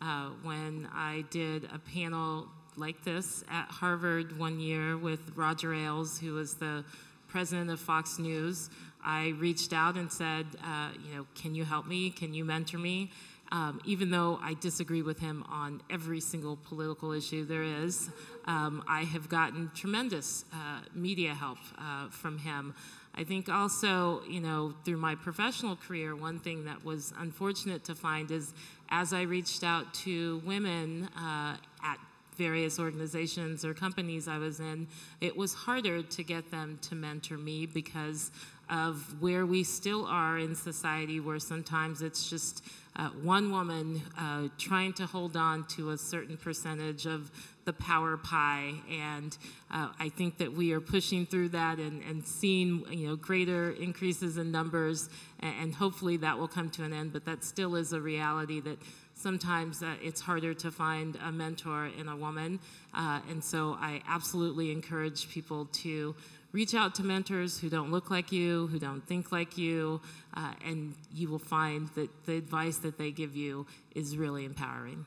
Uh, when I did a panel like this at Harvard one year with Roger Ailes, who was the president of Fox News, I reached out and said, uh, you know, can you help me? Can you mentor me? Um, even though I disagree with him on every single political issue there is, um, I have gotten tremendous uh, media help uh, from him. I think also, you know, through my professional career, one thing that was unfortunate to find is as I reached out to women uh, at various organizations or companies I was in, it was harder to get them to mentor me because of where we still are in society, where sometimes it's just uh, one woman uh, trying to hold on to a certain percentage of the power pie. And uh, I think that we are pushing through that and, and seeing you know, greater increases in numbers, and, and hopefully that will come to an end. But that still is a reality that sometimes uh, it's harder to find a mentor in a woman. Uh, and so I absolutely encourage people to reach out to mentors who don't look like you, who don't think like you, uh, and you will find that the advice that they give you is really empowering.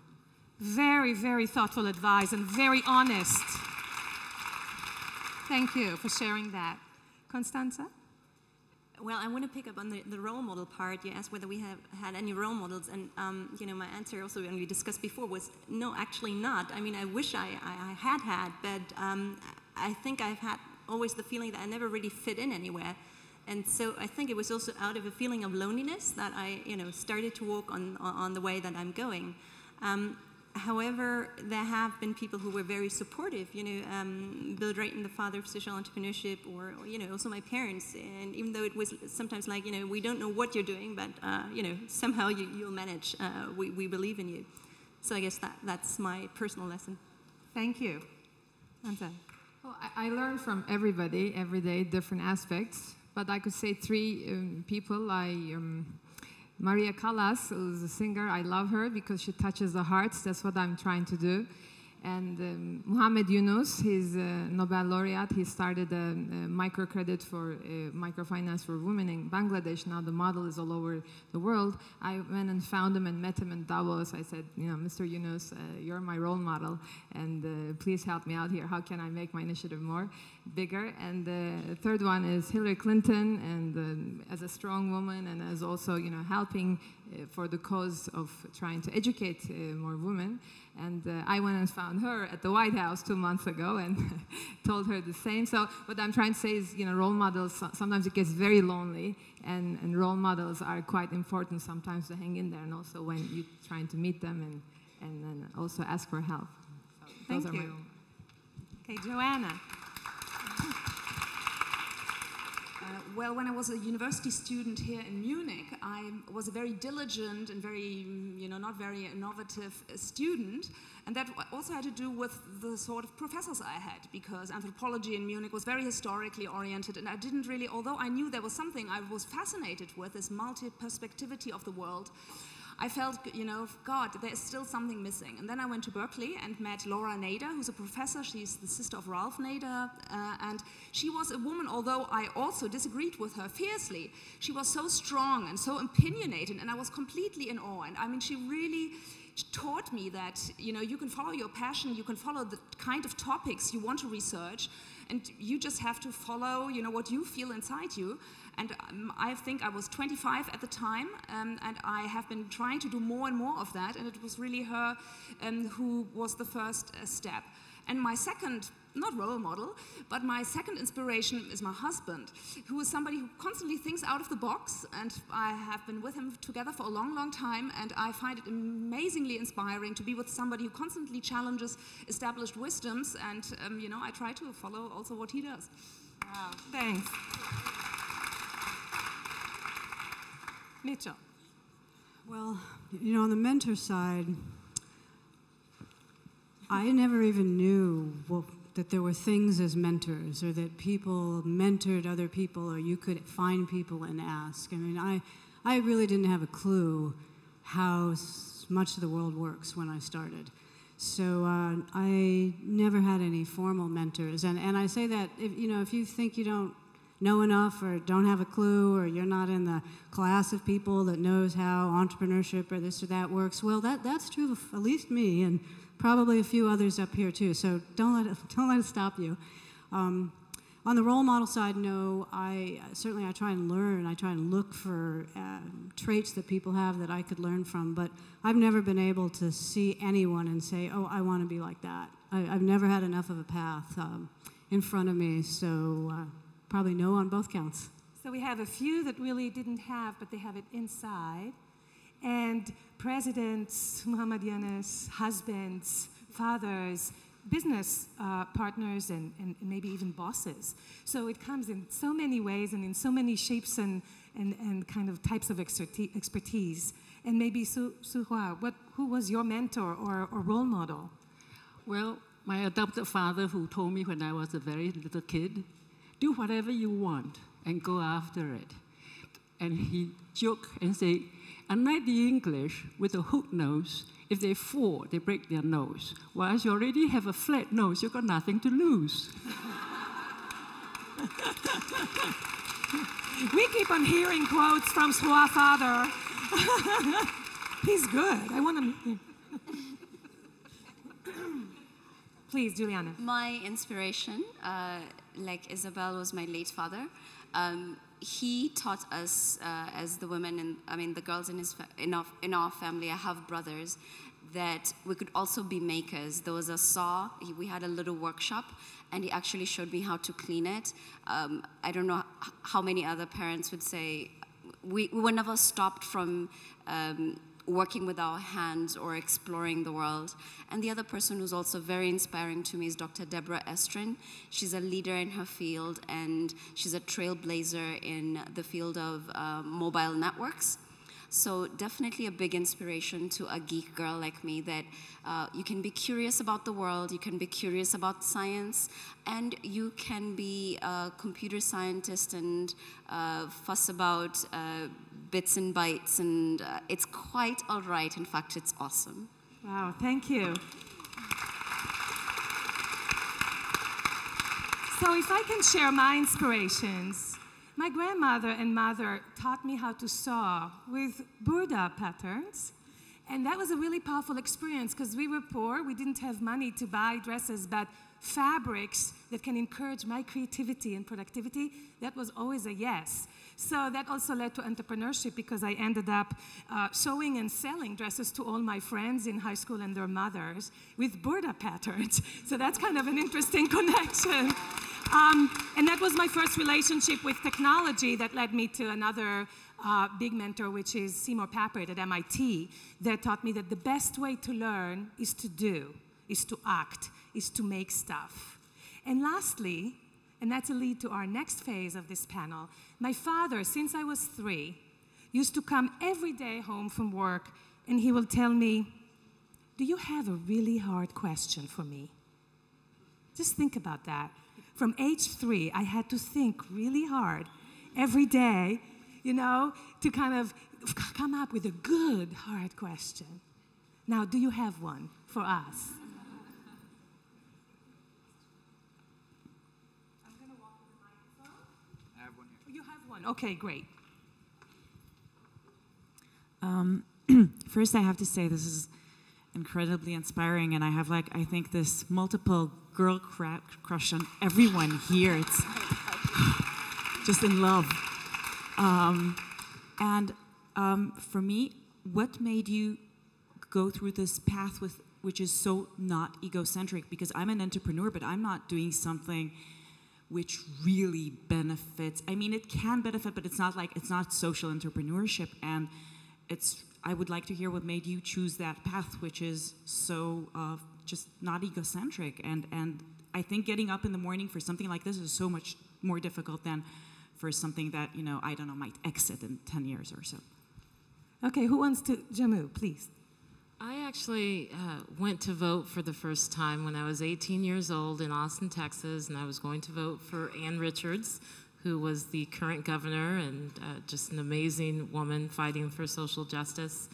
Very, very thoughtful advice and very honest. Thank you for sharing that. Konstanze? Well, I want to pick up on the, the role model part. You asked whether we have had any role models, and um, you know, my answer also when we discussed before was no, actually not. I mean, I wish I, I, I had had, but um, I think I've had always the feeling that I never really fit in anywhere. And so I think it was also out of a feeling of loneliness that I, you know, started to walk on, on the way that I'm going. Um, however, there have been people who were very supportive. You know, um, Bill Drayton, the father of social entrepreneurship, or, or, you know, also my parents. And even though it was sometimes like, you know, we don't know what you're doing, but uh, you know, somehow you, will manage. Uh, we, we believe in you. So I guess that that's my personal lesson. Thank you. Anza. Well, I, I learn from everybody every day, different aspects. But I could say three um, people I. Um, Maria Callas, who's a singer, I love her because she touches the hearts. That's what I'm trying to do. And um, Muhammad Yunus, he's a Nobel laureate. He started a, a microcredit for uh, microfinance for women in Bangladesh. Now the model is all over the world. I went and found him and met him in Davos. I said, you know, Mr. Yunus, uh, you're my role model, and uh, please help me out here. How can I make my initiative more bigger? And the third one is Hillary Clinton, and uh, as a strong woman, and as also, you know, helping uh, for the cause of trying to educate uh, more women. And uh, I went and found her at the White House two months ago and told her the same. So what I'm trying to say is, you know, role models, sometimes it gets very lonely, and, and role models are quite important sometimes to hang in there, and also when you're trying to meet them and, and then also ask for help. So Thank you. Okay, Joana. Uh, well, when I was a university student here in Munich, I was a very diligent and very, mm, you know, not very innovative uh, student. And that also had to do with the sort of professors I had, because anthropology in Munich was very historically oriented. And I didn't really, although I knew there was something I was fascinated with, this multi perspectivity of the world. I felt, you know, God, there's still something missing. And then I went to Berkeley and met Laura Nader, who's a professor. She's the sister of Ralph Nader. Uh, and she was a woman, although I also disagreed with her fiercely, she was so strong and so opinionated, and I was completely in awe. And I mean, she really taught me that, you know, you can follow your passion, you can follow the kind of topics you want to research, and you just have to follow, you know, what you feel inside you. And um, I think I was 25 at the time, um, and I have been trying to do more and more of that, and it was really her um, who was the first uh, step. And my second, not role model, but my second inspiration is my husband, who is somebody who constantly thinks out of the box. And I have been with him together for a long, long time. And I find it amazingly inspiring to be with somebody who constantly challenges established wisdoms. And, um, you know, I try to follow also what he does. Wow, thanks. Mitchell. Well, you know, on the mentor side, I never even knew well, that there were things as mentors or that people mentored other people or you could find people and ask. I mean, I, I really didn't have a clue how much of the world works when I started. So uh, I never had any formal mentors. And, and I say that, if, you know, if you think you don't know enough or don't have a clue or you're not in the class of people that knows how entrepreneurship or this or that works, well, that, that's true of at least me and probably a few others up here too. So don't let it, don't let it stop you. Um, on the role model side, no, I certainly I try and learn. I try and look for uh, traits that people have that I could learn from. But I've never been able to see anyone and say, "Oh, I want to be like that." I, have never had enough of a path um, in front of me, so uh, probably no on both counts. So we have a few that really didn't have, but they have it inside. And presidents, Muhammad Yunus, husbands, fathers, business uh, partners, and, and, maybe even bosses. So it comes in so many ways and in so many shapes and, and, and kind of types of expertise. And maybe Su, Su Hua, what, who was your mentor or, or role model? Well, my adopted father, who told me when I was a very little kid, do whatever you want and go after it. And he joked and said, unlike the English with a hook nose, if they fall, they break their nose. Whereas you already have a flat nose, you've got nothing to lose. we keep on hearing quotes from Swa father. He's good. I want to meet him. Please, Juliana. My inspiration uh, like Isabel was my late father. Um, he taught us uh, as the women and I mean the girls in his in our, in our family. I have brothers that we could also be makers. There was a saw. He, we had a little workshop, and he actually showed me how to clean it. Um, I don't know how many other parents would say we, we were never stopped from um, working with our hands or exploring the world. And the other person who's also very inspiring to me is Dr. Deborah Estrin. She's a leader in her field and she's a trailblazer in the field of uh, mobile networks. So definitely a big inspiration to a geek girl like me that uh, you can be curious about the world, you can be curious about science, and you can be a computer scientist and uh, fuss about uh, bits and bytes, and uh, it's quite all right. In fact, it's awesome. Wow, thank you. So if I can share my inspirations, my grandmother and mother taught me how to sew with Burda patterns. And that was a really powerful experience because we were poor, we didn't have money to buy dresses, but fabrics that can encourage my creativity and productivity, that was always a yes. So that also led to entrepreneurship because I ended up uh, sewing and selling dresses to all my friends in high school and their mothers with Burda patterns. So that's kind of an interesting connection. Um, and that was my first relationship with technology that led me to another uh, big mentor, which is Seymour Papert at MIT, that taught me that the best way to learn is to do, is to act, is to make stuff. And lastly, and that's a lead to our next phase of this panel, my father, since I was three, used to come every day home from work and he will tell me, Do you have a really hard question for me? Just think about that. From age three, I had to think really hard every day, you know, to kind of come up with a good, hard question. Now, do you have one for us? You have one. Okay, great. Um, first, I have to say this is incredibly inspiring, and I have like I think this multiple girl crush on everyone here. It's just in love. Um, and um, for me, what made you go through this path with which is so not egocentric? Because I'm an entrepreneur, but I'm not doing something which really benefits. I mean, it can benefit, but it's not like it's not social entrepreneurship. And it's I would like to hear what made you choose that path, which is so uh, just not egocentric. And and I think getting up in the morning for something like this is so much more difficult than for something that you know I don't know might exit in ten years or so. Okay, who wants to? Jehmu, please. I actually uh, went to vote for the first time when I was 18 years old in Austin, Texas, and I was going to vote for Ann Richards, who was the current governor and uh, just an amazing woman fighting for social justice.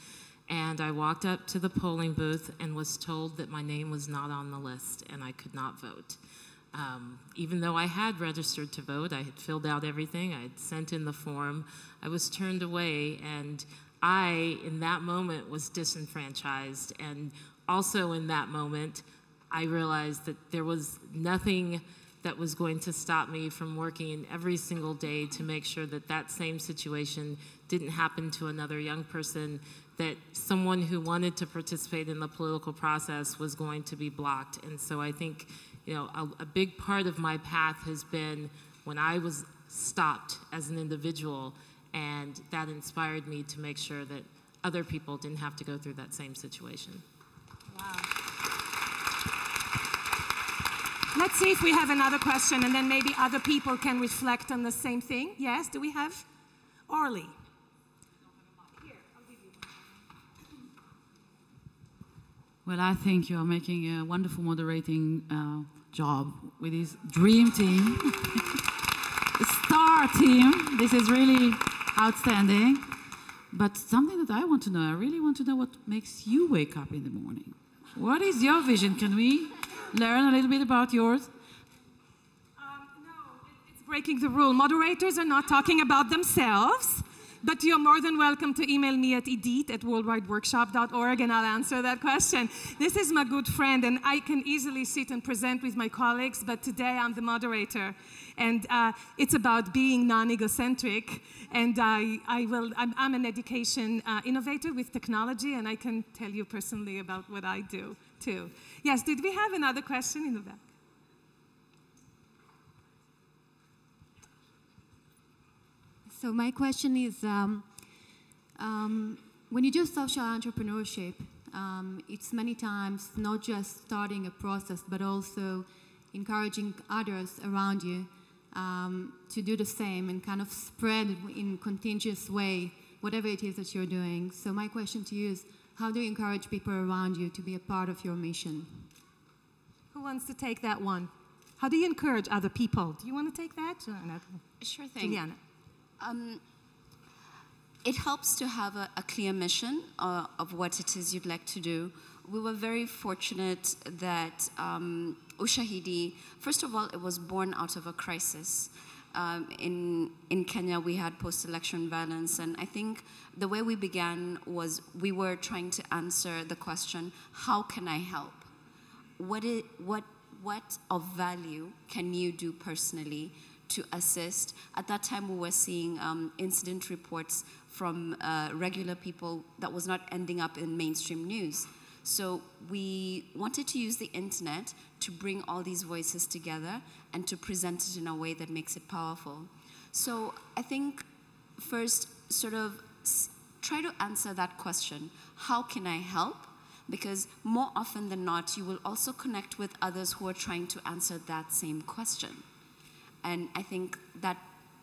And I walked up to the polling booth and was told that my name was not on the list and I could not vote. Um, even though I had registered to vote, I had filled out everything, I had sent in the form, I was turned away, and I, in that moment, was disenfranchised. And also in that moment, I realized that there was nothing that was going to stop me from working every single day to make sure that that same situation didn't happen to another young person, that someone who wanted to participate in the political process was going to be blocked. And so I think, you know, a, a big part of my path has been when I was stopped as an individual, and that inspired me to make sure that other people didn't have to go through that same situation. Wow. Let's see if we have another question, and then maybe other people can reflect on the same thing. Yes, do we have? Orly. Well, I think you're making a wonderful moderating uh, job with his dream team, star team. This is really outstanding. But something that I want to know, I really want to know what makes you wake up in the morning. What is your vision? Can we learn a little bit about yours? Um, no, it's breaking the rule. Moderators are not talking about themselves, but you're more than welcome to email me at idit at worldwideworkshop.org and I'll answer that question. This is my good friend, and I can easily sit and present with my colleagues, but today I'm the moderator. And uh, it's about being non egocentric. And I, I will, I'm, I'm an education uh, innovator with technology, and I can tell you personally about what I do too. Yes, did we have another question in the back? So my question is, um, um, when you do social entrepreneurship, um, it's many times not just starting a process, but also encouraging others around you um, to do the same and kind of spread in contagious way whatever it is that you're doing. So my question to you is, how do you encourage people around you to be a part of your mission? Who wants to take that one? How do you encourage other people? Do you want to take that? Joana? Sure thing. Juliana. Um, it helps to have a, a clear mission uh, of what it is you'd like to do. We were very fortunate that um, Ushahidi, first of all, it was born out of a crisis. Um, in, in Kenya, we had post election violence, and I think the way we began was we were trying to answer the question how can I help? What, is, what, what of value can you do personally to assist? At that time, we were seeing um, incident reports from uh, regular people that was not ending up in mainstream news. So we wanted to use the internet to bring all these voices together and to present it in a way that makes it powerful. So I think first, sort of try to answer that question how can I help? Because more often than not, you will also connect with others who are trying to answer that same question. And I think that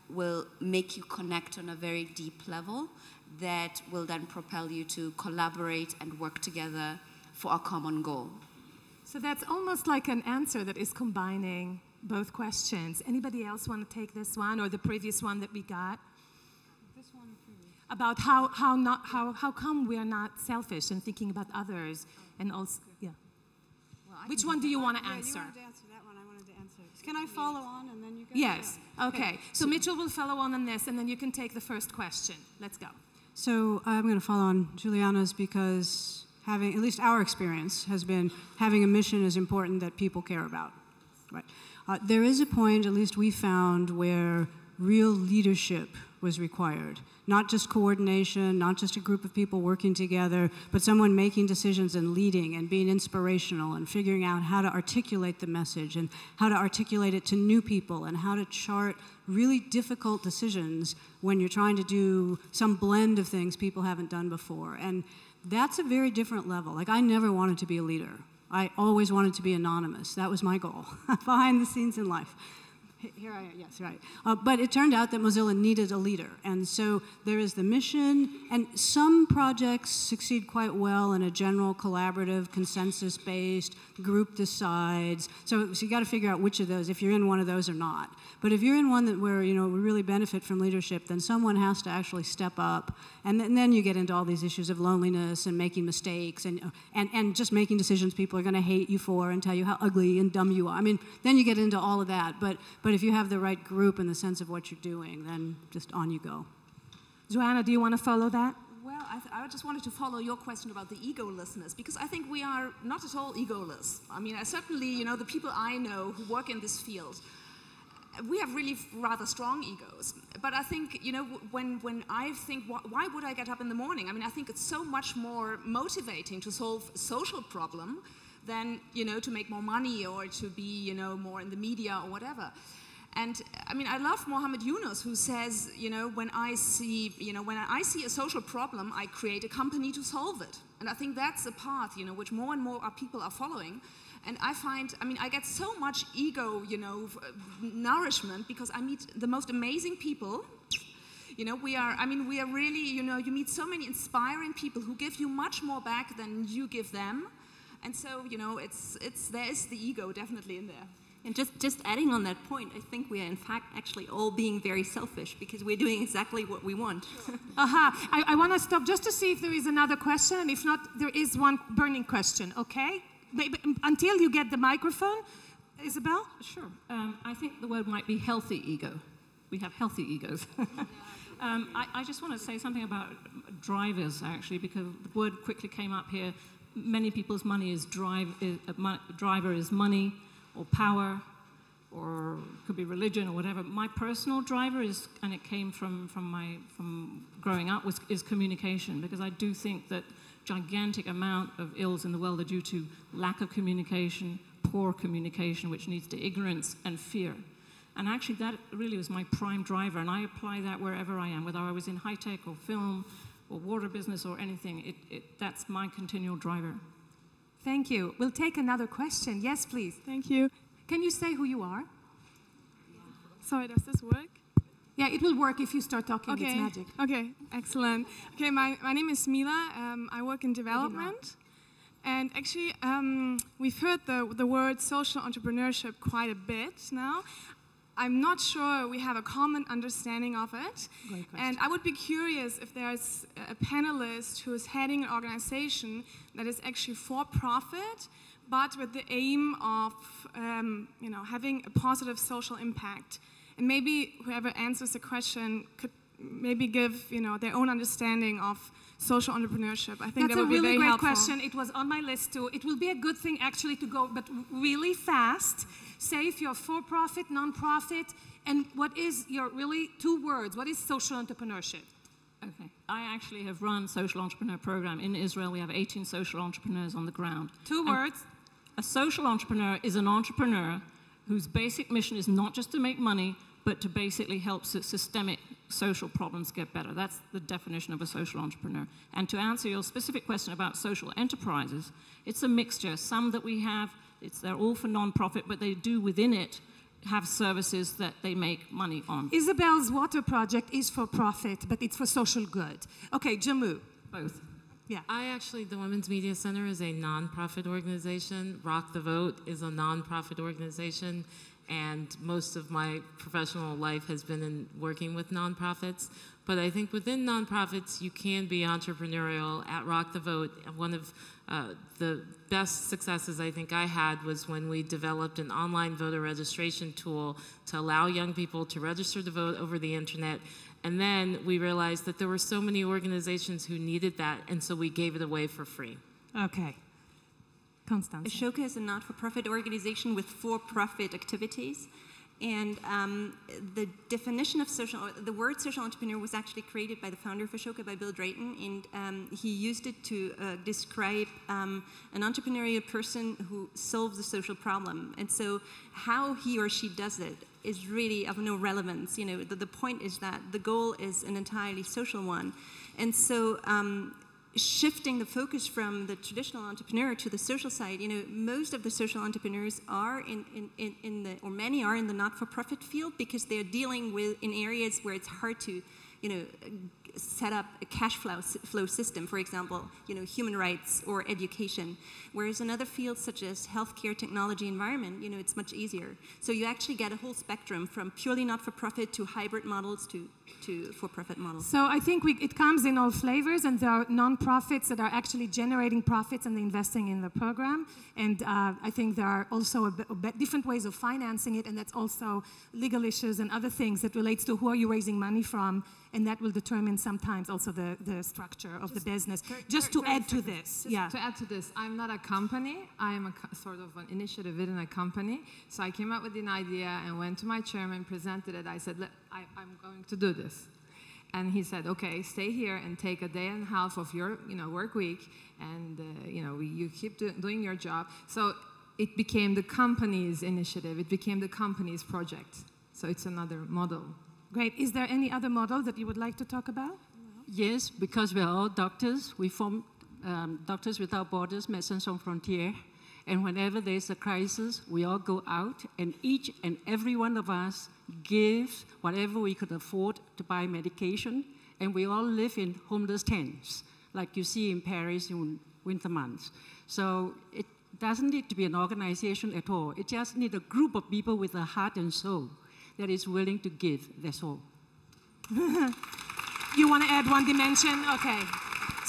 will make you connect on a very deep level that will then propel you to collaborate and work together for a common goal. So that's almost like an answer that is combining both questions. Anybody else want to take this one or the previous one that we got? This one About how, how, not, how, how come we are not selfish and thinking about others and also, yeah. Well, Which one do you want to yeah, answer? You wanted to answer that one. I wanted to answer. Can I follow on and then you go? Yes. Yeah. Okay. So Mitchell will follow on on this, and then you can take the first question. Let's go. So I'm going to follow on Juliana's because having, at least our experience, has been having a mission is important that people care about. Right. Uh, there is a point, at least we found, where real leadership was required. Not just coordination, not just a group of people working together, but someone making decisions and leading and being inspirational and figuring out how to articulate the message and how to articulate it to new people and how to chart really difficult decisions when you're trying to do some blend of things people haven't done before. And that's a very different level. Like, I never wanted to be a leader. I always wanted to be anonymous. That was my goal, behind the scenes in life. Here I am, yes, right. Uh, but it turned out that Mozilla needed a leader. And so there is the mission, and some projects succeed quite well in a general collaborative, consensus based, group decides. So, so you got to figure out which of those, if you're in one of those or not. But if you're in one that where you know we really benefit from leadership, then someone has to actually step up, and, th- and then you get into all these issues of loneliness and making mistakes, and and and just making decisions people are going to hate you for and tell you how ugly and dumb you are. I mean, then you get into all of that. But but if you have the right group and the sense of what you're doing, then just on you go. Joana, do you want to follow that? Well, I, I, just wanted to follow your question about the egolessness because I think we are not at all egoless. I mean, I certainly, you know, the people I know who work in this field, we have really rather strong egos. But I think, you know, when, when I think, wh- why would I get up in the morning? I mean, I think it's so much more motivating to solve a social problem than, you know, to make more money or to be, you know, more in the media or whatever. And I mean, I love Muhammad Yunus, who says, you know, when I see, you know, when I see a social problem, I create a company to solve it. And I think that's a path, you know, which more and more our people are following. And I find, I mean, I get so much ego, you know, nourishment because I meet the most amazing people. You know, we are, I mean, we are really, you know, you meet so many inspiring people who give you much more back than you give them. And so, you know, it's, it's, there is the ego definitely in there. And just, just adding on that point, I think we are in fact actually all being very selfish because we're doing exactly what we want. Aha, uh-huh. I, I want to stop just to see if there is another question. And if not, there is one burning question, okay? Maybe, until you get the microphone. Isabel? Sure. Um, I think the word might be healthy ego. We have healthy egos. um, I, I, just want to say something about drivers, actually, because the word quickly came up here. Many people's money is drive, is, uh, driver is money or power or could be religion or whatever. My personal driver is, and it came from, from my from growing up, was is communication because I do think that gigantic amount of ills in the world are due to lack of communication, poor communication, which leads to ignorance and fear. And actually, that really was my prime driver, and I apply that wherever I am, whether I was in high tech or film, or water business or anything. It, it, that's my continual driver. Thank you. We'll take another question. Yes, please. Thank you. Can you say who you are? Sorry, does this work? Yeah, it will work if you start talking. Okay. It's magic. Okay, excellent. Okay, my, my name is Mila. Um, I work in development. And actually, um, we've heard the, the word social entrepreneurship quite a bit now. I'm not sure we have a common understanding of it. And I would be curious if there's a panelist who is heading an organization that is actually for profit, but with the aim of um, you know, having a positive social impact. And maybe whoever answers the question could maybe give you know, their own understanding of social entrepreneurship. I think That's that would a be really very great helpful. question. It was on my list too. It will be a good thing actually to go, but really fast. Say if you're for-profit, non-profit, and what is your really two words? What is social entrepreneurship? Okay. I actually have run social entrepreneur program in Israel. We have 18 social entrepreneurs on the ground. Two And words. A social entrepreneur is an entrepreneur whose basic mission is not just to make money, but to basically help systemic social problems get better. That's the definition of a social entrepreneur. And to answer your specific question about social enterprises, it's a mixture. Some that we have, it's, they're all for non-profit, but they do within it have services that they make money on. Isabel's water project is for profit, but it's for social good. Okay, Jehmu. Both. Yeah. I actually, the Women's Media Center is a nonprofit organization. Rock the Vote is a nonprofit organization. And most of my professional life has been in working with nonprofits. But I think within nonprofits, you can be entrepreneurial. At Rock the Vote, one of uh, the best successes I think I had was when we developed an online voter registration tool to allow young people to register to vote over the internet. And then we realized that there were so many organizations who needed that, and so we gave it away for free. Okay. Konstanze. Ashoka is a not-for-profit organization with for-profit activities. And um, the definition of social, the word social entrepreneur was actually created by the founder of Ashoka, by Bill Drayton, and um, he used it to uh, describe um, an entrepreneurial person who solves a social problem. And so, how he or she does it is really of no relevance. You know, the, the point is that the goal is an entirely social one, and so. Um, shifting the focus from the traditional entrepreneur to the social side, you know, most of the social entrepreneurs are in, in, in, in the, or many are in the not-for-profit field because they're dealing with in areas where it's hard to, you know, set up a cash flow, flow system, for example, you know, human rights or education. Whereas in other fields such as healthcare, technology, environment, you know, it's much easier. So you actually get a whole spectrum from purely not-for-profit to hybrid models to, to for-profit models. So I think we, it comes in all flavors, and there are nonprofits that are actually generating profits and investing in the program. And uh, I think there are also a bit, a bit different ways of financing it, and that's also legal issues and other things that relates to who are you raising money from, and that will determine sometimes also the, the structure of the business. Just to add to this, Just yeah. To add to this, I'm not a company. I'm a co- sort of an initiative within a company. So I came up with an idea and went to my chairman, presented it. I said, "Let- I, I'm going to do this. And he said, okay, stay here and take a day and a half of your you know, work week, and uh, you, know, you keep do- doing your job. So it became the company's initiative. It became the company's project. So it's another model. Great. Is there any other model that you would like to talk about? Yes, because we are all doctors. We form um, Doctors Without Borders, Médecins Sans Frontières. And whenever there's a crisis, we all go out, and each and every one of us gives whatever we could afford to buy medication. And we all live in homeless tents, like you see in Paris in winter months. So it doesn't need to be an organization at all. It just needs a group of people with a heart and soul that is willing to give. That's all. You want to add one dimension? Okay.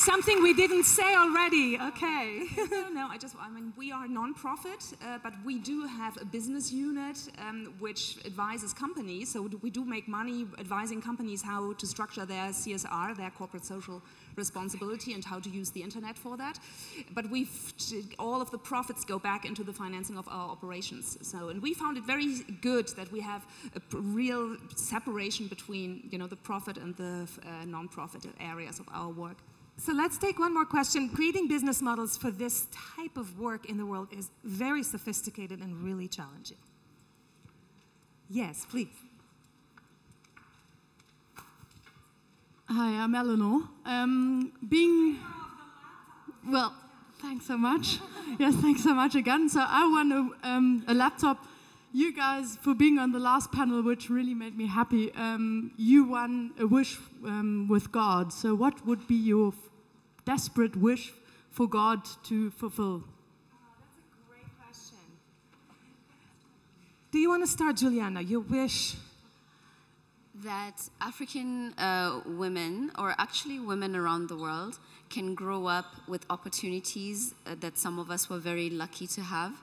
Something we didn't say already. Okay. no, I just, I mean, we are non-profit, uh, but we do have a business unit um, which advises companies. So we do make money advising companies how to structure their CSR, their corporate social responsibility, and how to use the internet for that. But we've, all of the profits go back into the financing of our operations. So, and we found it very good that we have a real separation between, you know, the profit and the uh, non-profit areas of our work. So let's take one more question. Creating business models for this type of work in the world is very sophisticated and really challenging. Yes, please. Hi, I'm Eleanor. Um, being well, thanks so much. yes, thanks so much again. So I won a, um, a laptop. You guys for being on the last panel, which really made me happy. Um, you won a wish um, with God. So what would be your desperate wish for God to fulfill? Do you want to start, Juliana? Your wish? that African uh, women, or actually women around the world, can grow up with opportunities uh, that some of us were very lucky to have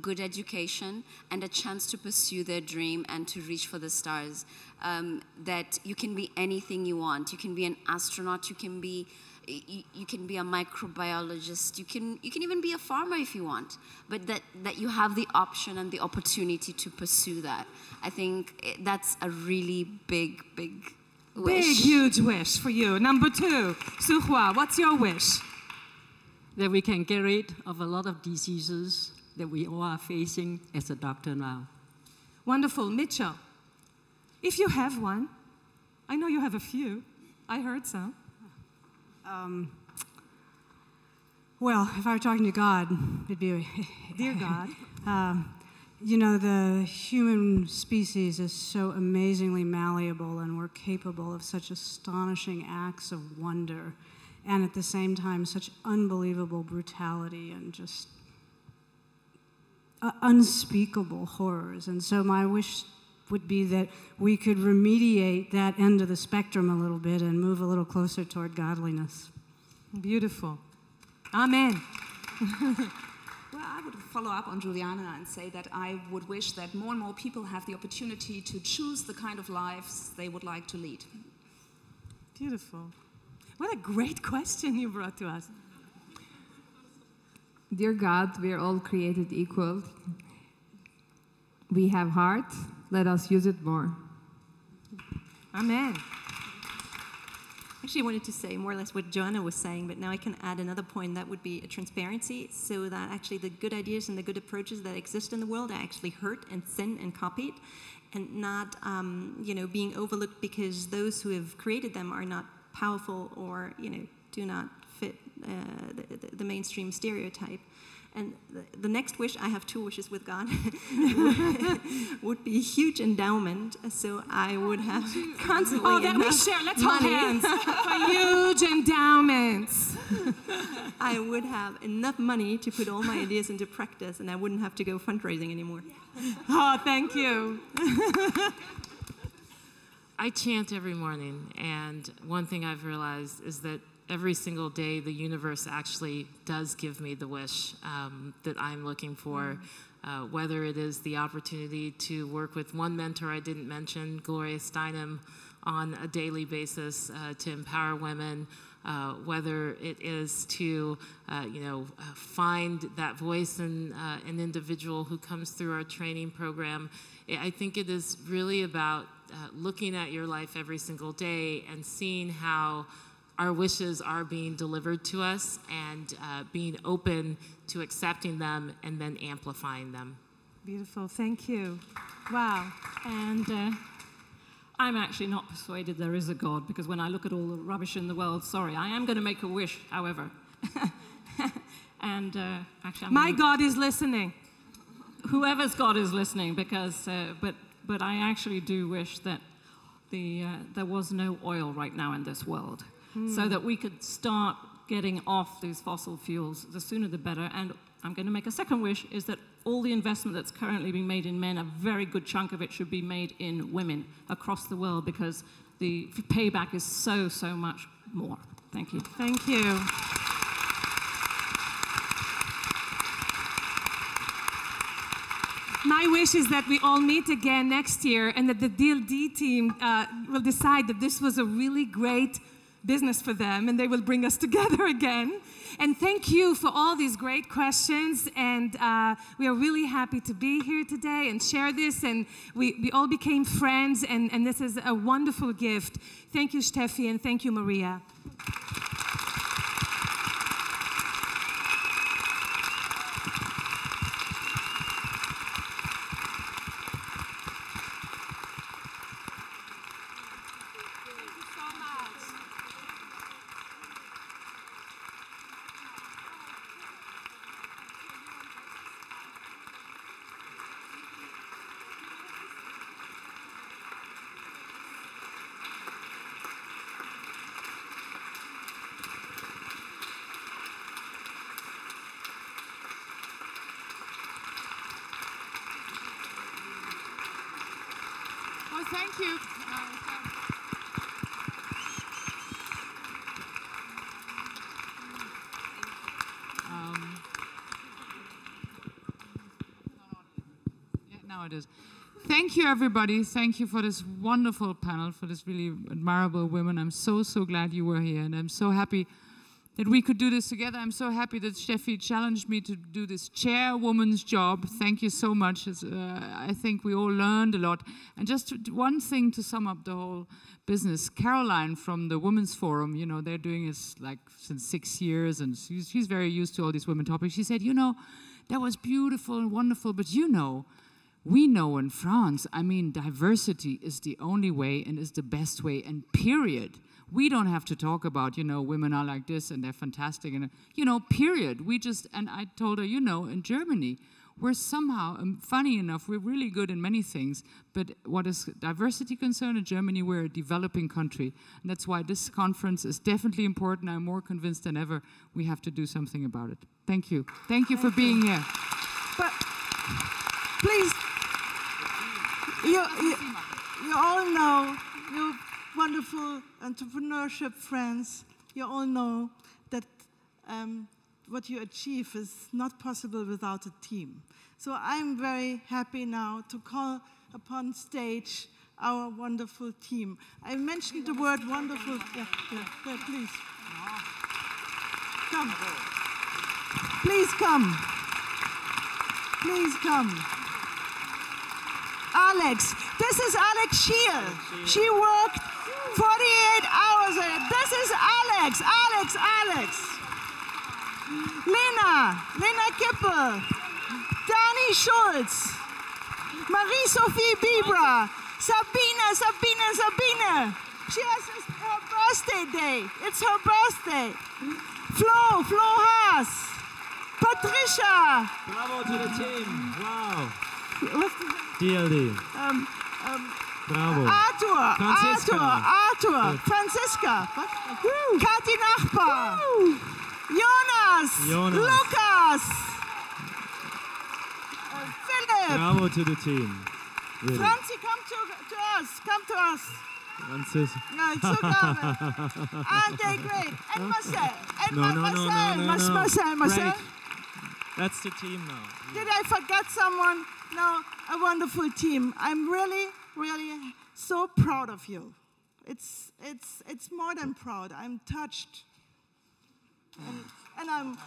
good education and a chance to pursue their dream and to reach for the stars. Um, that you can be anything you want. You can be an astronaut, you can be you, you, can be a microbiologist. You can you can even be a farmer if you want but that that you have the option and the opportunity to pursue that. I think that's a really big big wish. big huge wish for you. Number two Su Hua what's your wish? That we can get rid of a lot of diseases that we all are facing as a doctor now. Wonderful mitchell. If you have one i know you have a few. I heard some um, well, if I were talking to God, it'd be Dear God. um, you know, the human species is so amazingly malleable, and we're capable of such astonishing acts of wonder, and at the same time, such unbelievable brutality and just uh, unspeakable horrors. And so, my wish would be that we could remediate that end of the spectrum a little bit and move a little closer toward godliness. Beautiful. Amen. well, I would follow up on Juliana and say that I would wish that more and more people have the opportunity to choose the kind of lives they would like to lead. Beautiful. What a great question you brought to us. Dear God, we are all created equal. We have heart, let us use it more. Amen. Actually, I wanted to say more or less what Joana was saying, but now I can add another point that would be a transparency, so that actually the good ideas and the good approaches that exist in the world are actually heard and seen and copied, and not um, you know being overlooked because those who have created them are not powerful or you know do not fit uh, the, the mainstream stereotype. And the, the, next wish, I have two wishes with God, would be a huge endowment. So I would have oh, constantly. Oh, that we share. Let's hold hands for huge endowments. I would have enough money to put all my ideas into practice, and I wouldn't have to go fundraising anymore. Oh, thank you. I chant every morning, and one thing I've realized is that every single day the universe actually does give me the wish um, that I'm looking for. Uh, whether it is the opportunity to work with one mentor I didn't mention, Gloria Steinem, on a daily basis uh, to empower women, uh, whether it is to, uh, you know, uh, find that voice in uh, an individual who comes through our training program. I think it is really about looking at your life every single day and seeing how our wishes are being delivered to us and uh, being open to accepting them and then amplifying them. Beautiful, thank you. Wow. And uh, I'm actually not persuaded there is a God because when I look at all the rubbish in the world, sorry, I am going to make a wish, however. and uh, actually, I'm my gonna, God is listening. Whoever's God is listening, because uh, but but I actually do wish that the uh, there was no oil right now in this world so that we could start getting off these fossil fuels. The sooner the better. And I'm going to make a second wish is that all the investment that's currently being made in men, a very good chunk of it should be made in women across the world because the payback is so, so much more. Thank you. Thank you. My wish is that we all meet again next year and that the DLD team uh, will decide that this was a really great business for them and they will bring us together again. And thank you for all these great questions. And uh, we are really happy to be here today and share this. And we, we all became friends, and, and this is a wonderful gift. Thank you, Steffi, and thank you, Maria. Thank you. Um, yeah, now it is. Thank you, everybody. Thank you for this wonderful panel, for this really admirable women. I'm so, so glad you were here, and I'm so happy that we could do this together. I'm so happy that Steffi challenged me to do this chairwoman's job. Thank you so much. Uh, I think we all learned a lot. And just one thing to sum up the whole business. Caroline from the Women's Forum, you know, they're doing this like since six years, and she's, she's very used to all these women topics. She said, you know, that was beautiful and wonderful, but you know, we know in France, I mean, diversity is the only way and is the best way, and period. We don't have to talk about, you know, women are like this and they're fantastic, and, you know, period. We just, and I told her, you know, in Germany, we're somehow, um, funny enough, we're really good in many things, but what is diversity concerned in Germany, we're a developing country. And that's why this conference is definitely important. I'm more convinced than ever we have to do something about it. Thank you. Thank you for being here. But please, you, you, you all know, you wonderful entrepreneurship friends, you all know that um, what you achieve is not possible without a team. So I'm very happy now to call upon stage our wonderful team. I mentioned the word wonderful. Yeah, yeah, yeah, please. Come. Please come. Please come. Alex. This is Alex Shear. She worked 48 hours. This is Alex. Alex, Alex. Lena. Lena Kippel. Dani Schulz. Marie-Sophie Bibra. Sabine, Sabine, Sabine. She has her birthday day. It's her birthday. Flo, Flo Haas. Patricia. Bravo to the team. Wow. DLD. um, Bravo. Arthur, Franziska. Arthur, Arthur, Good. Franziska, Kathi Nachbar, Jonas, Jonas. Lukas, Philipp, Bravo to the team. Really. Franzi, come to, to us, come to us. Francis. No, Zugabe. Aren't they great? And Marcel, and No, Ma- no, no, no, Marcel, no, no. Marcel. That's the team now. Did I forget someone? No, a wonderful team. I'm really, really so proud of you. It's, it's, it's more than proud. I'm touched. And, and I'm,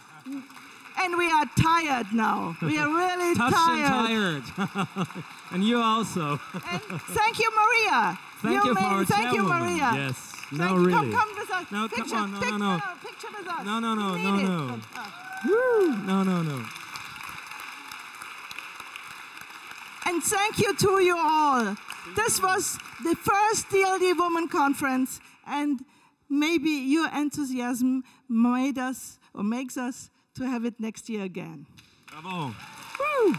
and we are tired now. We are really Touched tired. and tired. and you also. And thank you, Maria. Thank you, made- for Thank you. Maria. Yes. No, you. really. Come, come with us. No, picture, come on. No, picture, no, no. Picture with us. No, no, no, no, no. Woo. No, no, no. And thank you to you all. This was the first DLD Women Conference, and maybe your enthusiasm made us or makes us to have it next year again. Bravo. Woo!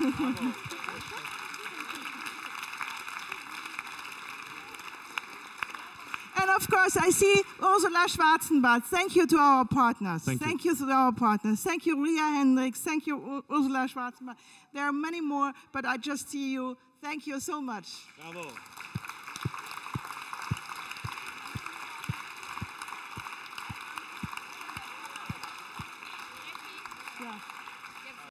And of course, I see Ursula Schwarzenbart. Thank you to our partners. Thank you. to our partners. Thank you, Ria Hendricks. Thank you, Ur- Ursula Schwarzenbart. There are many more, but I just see you. Thank you so much. Bravo.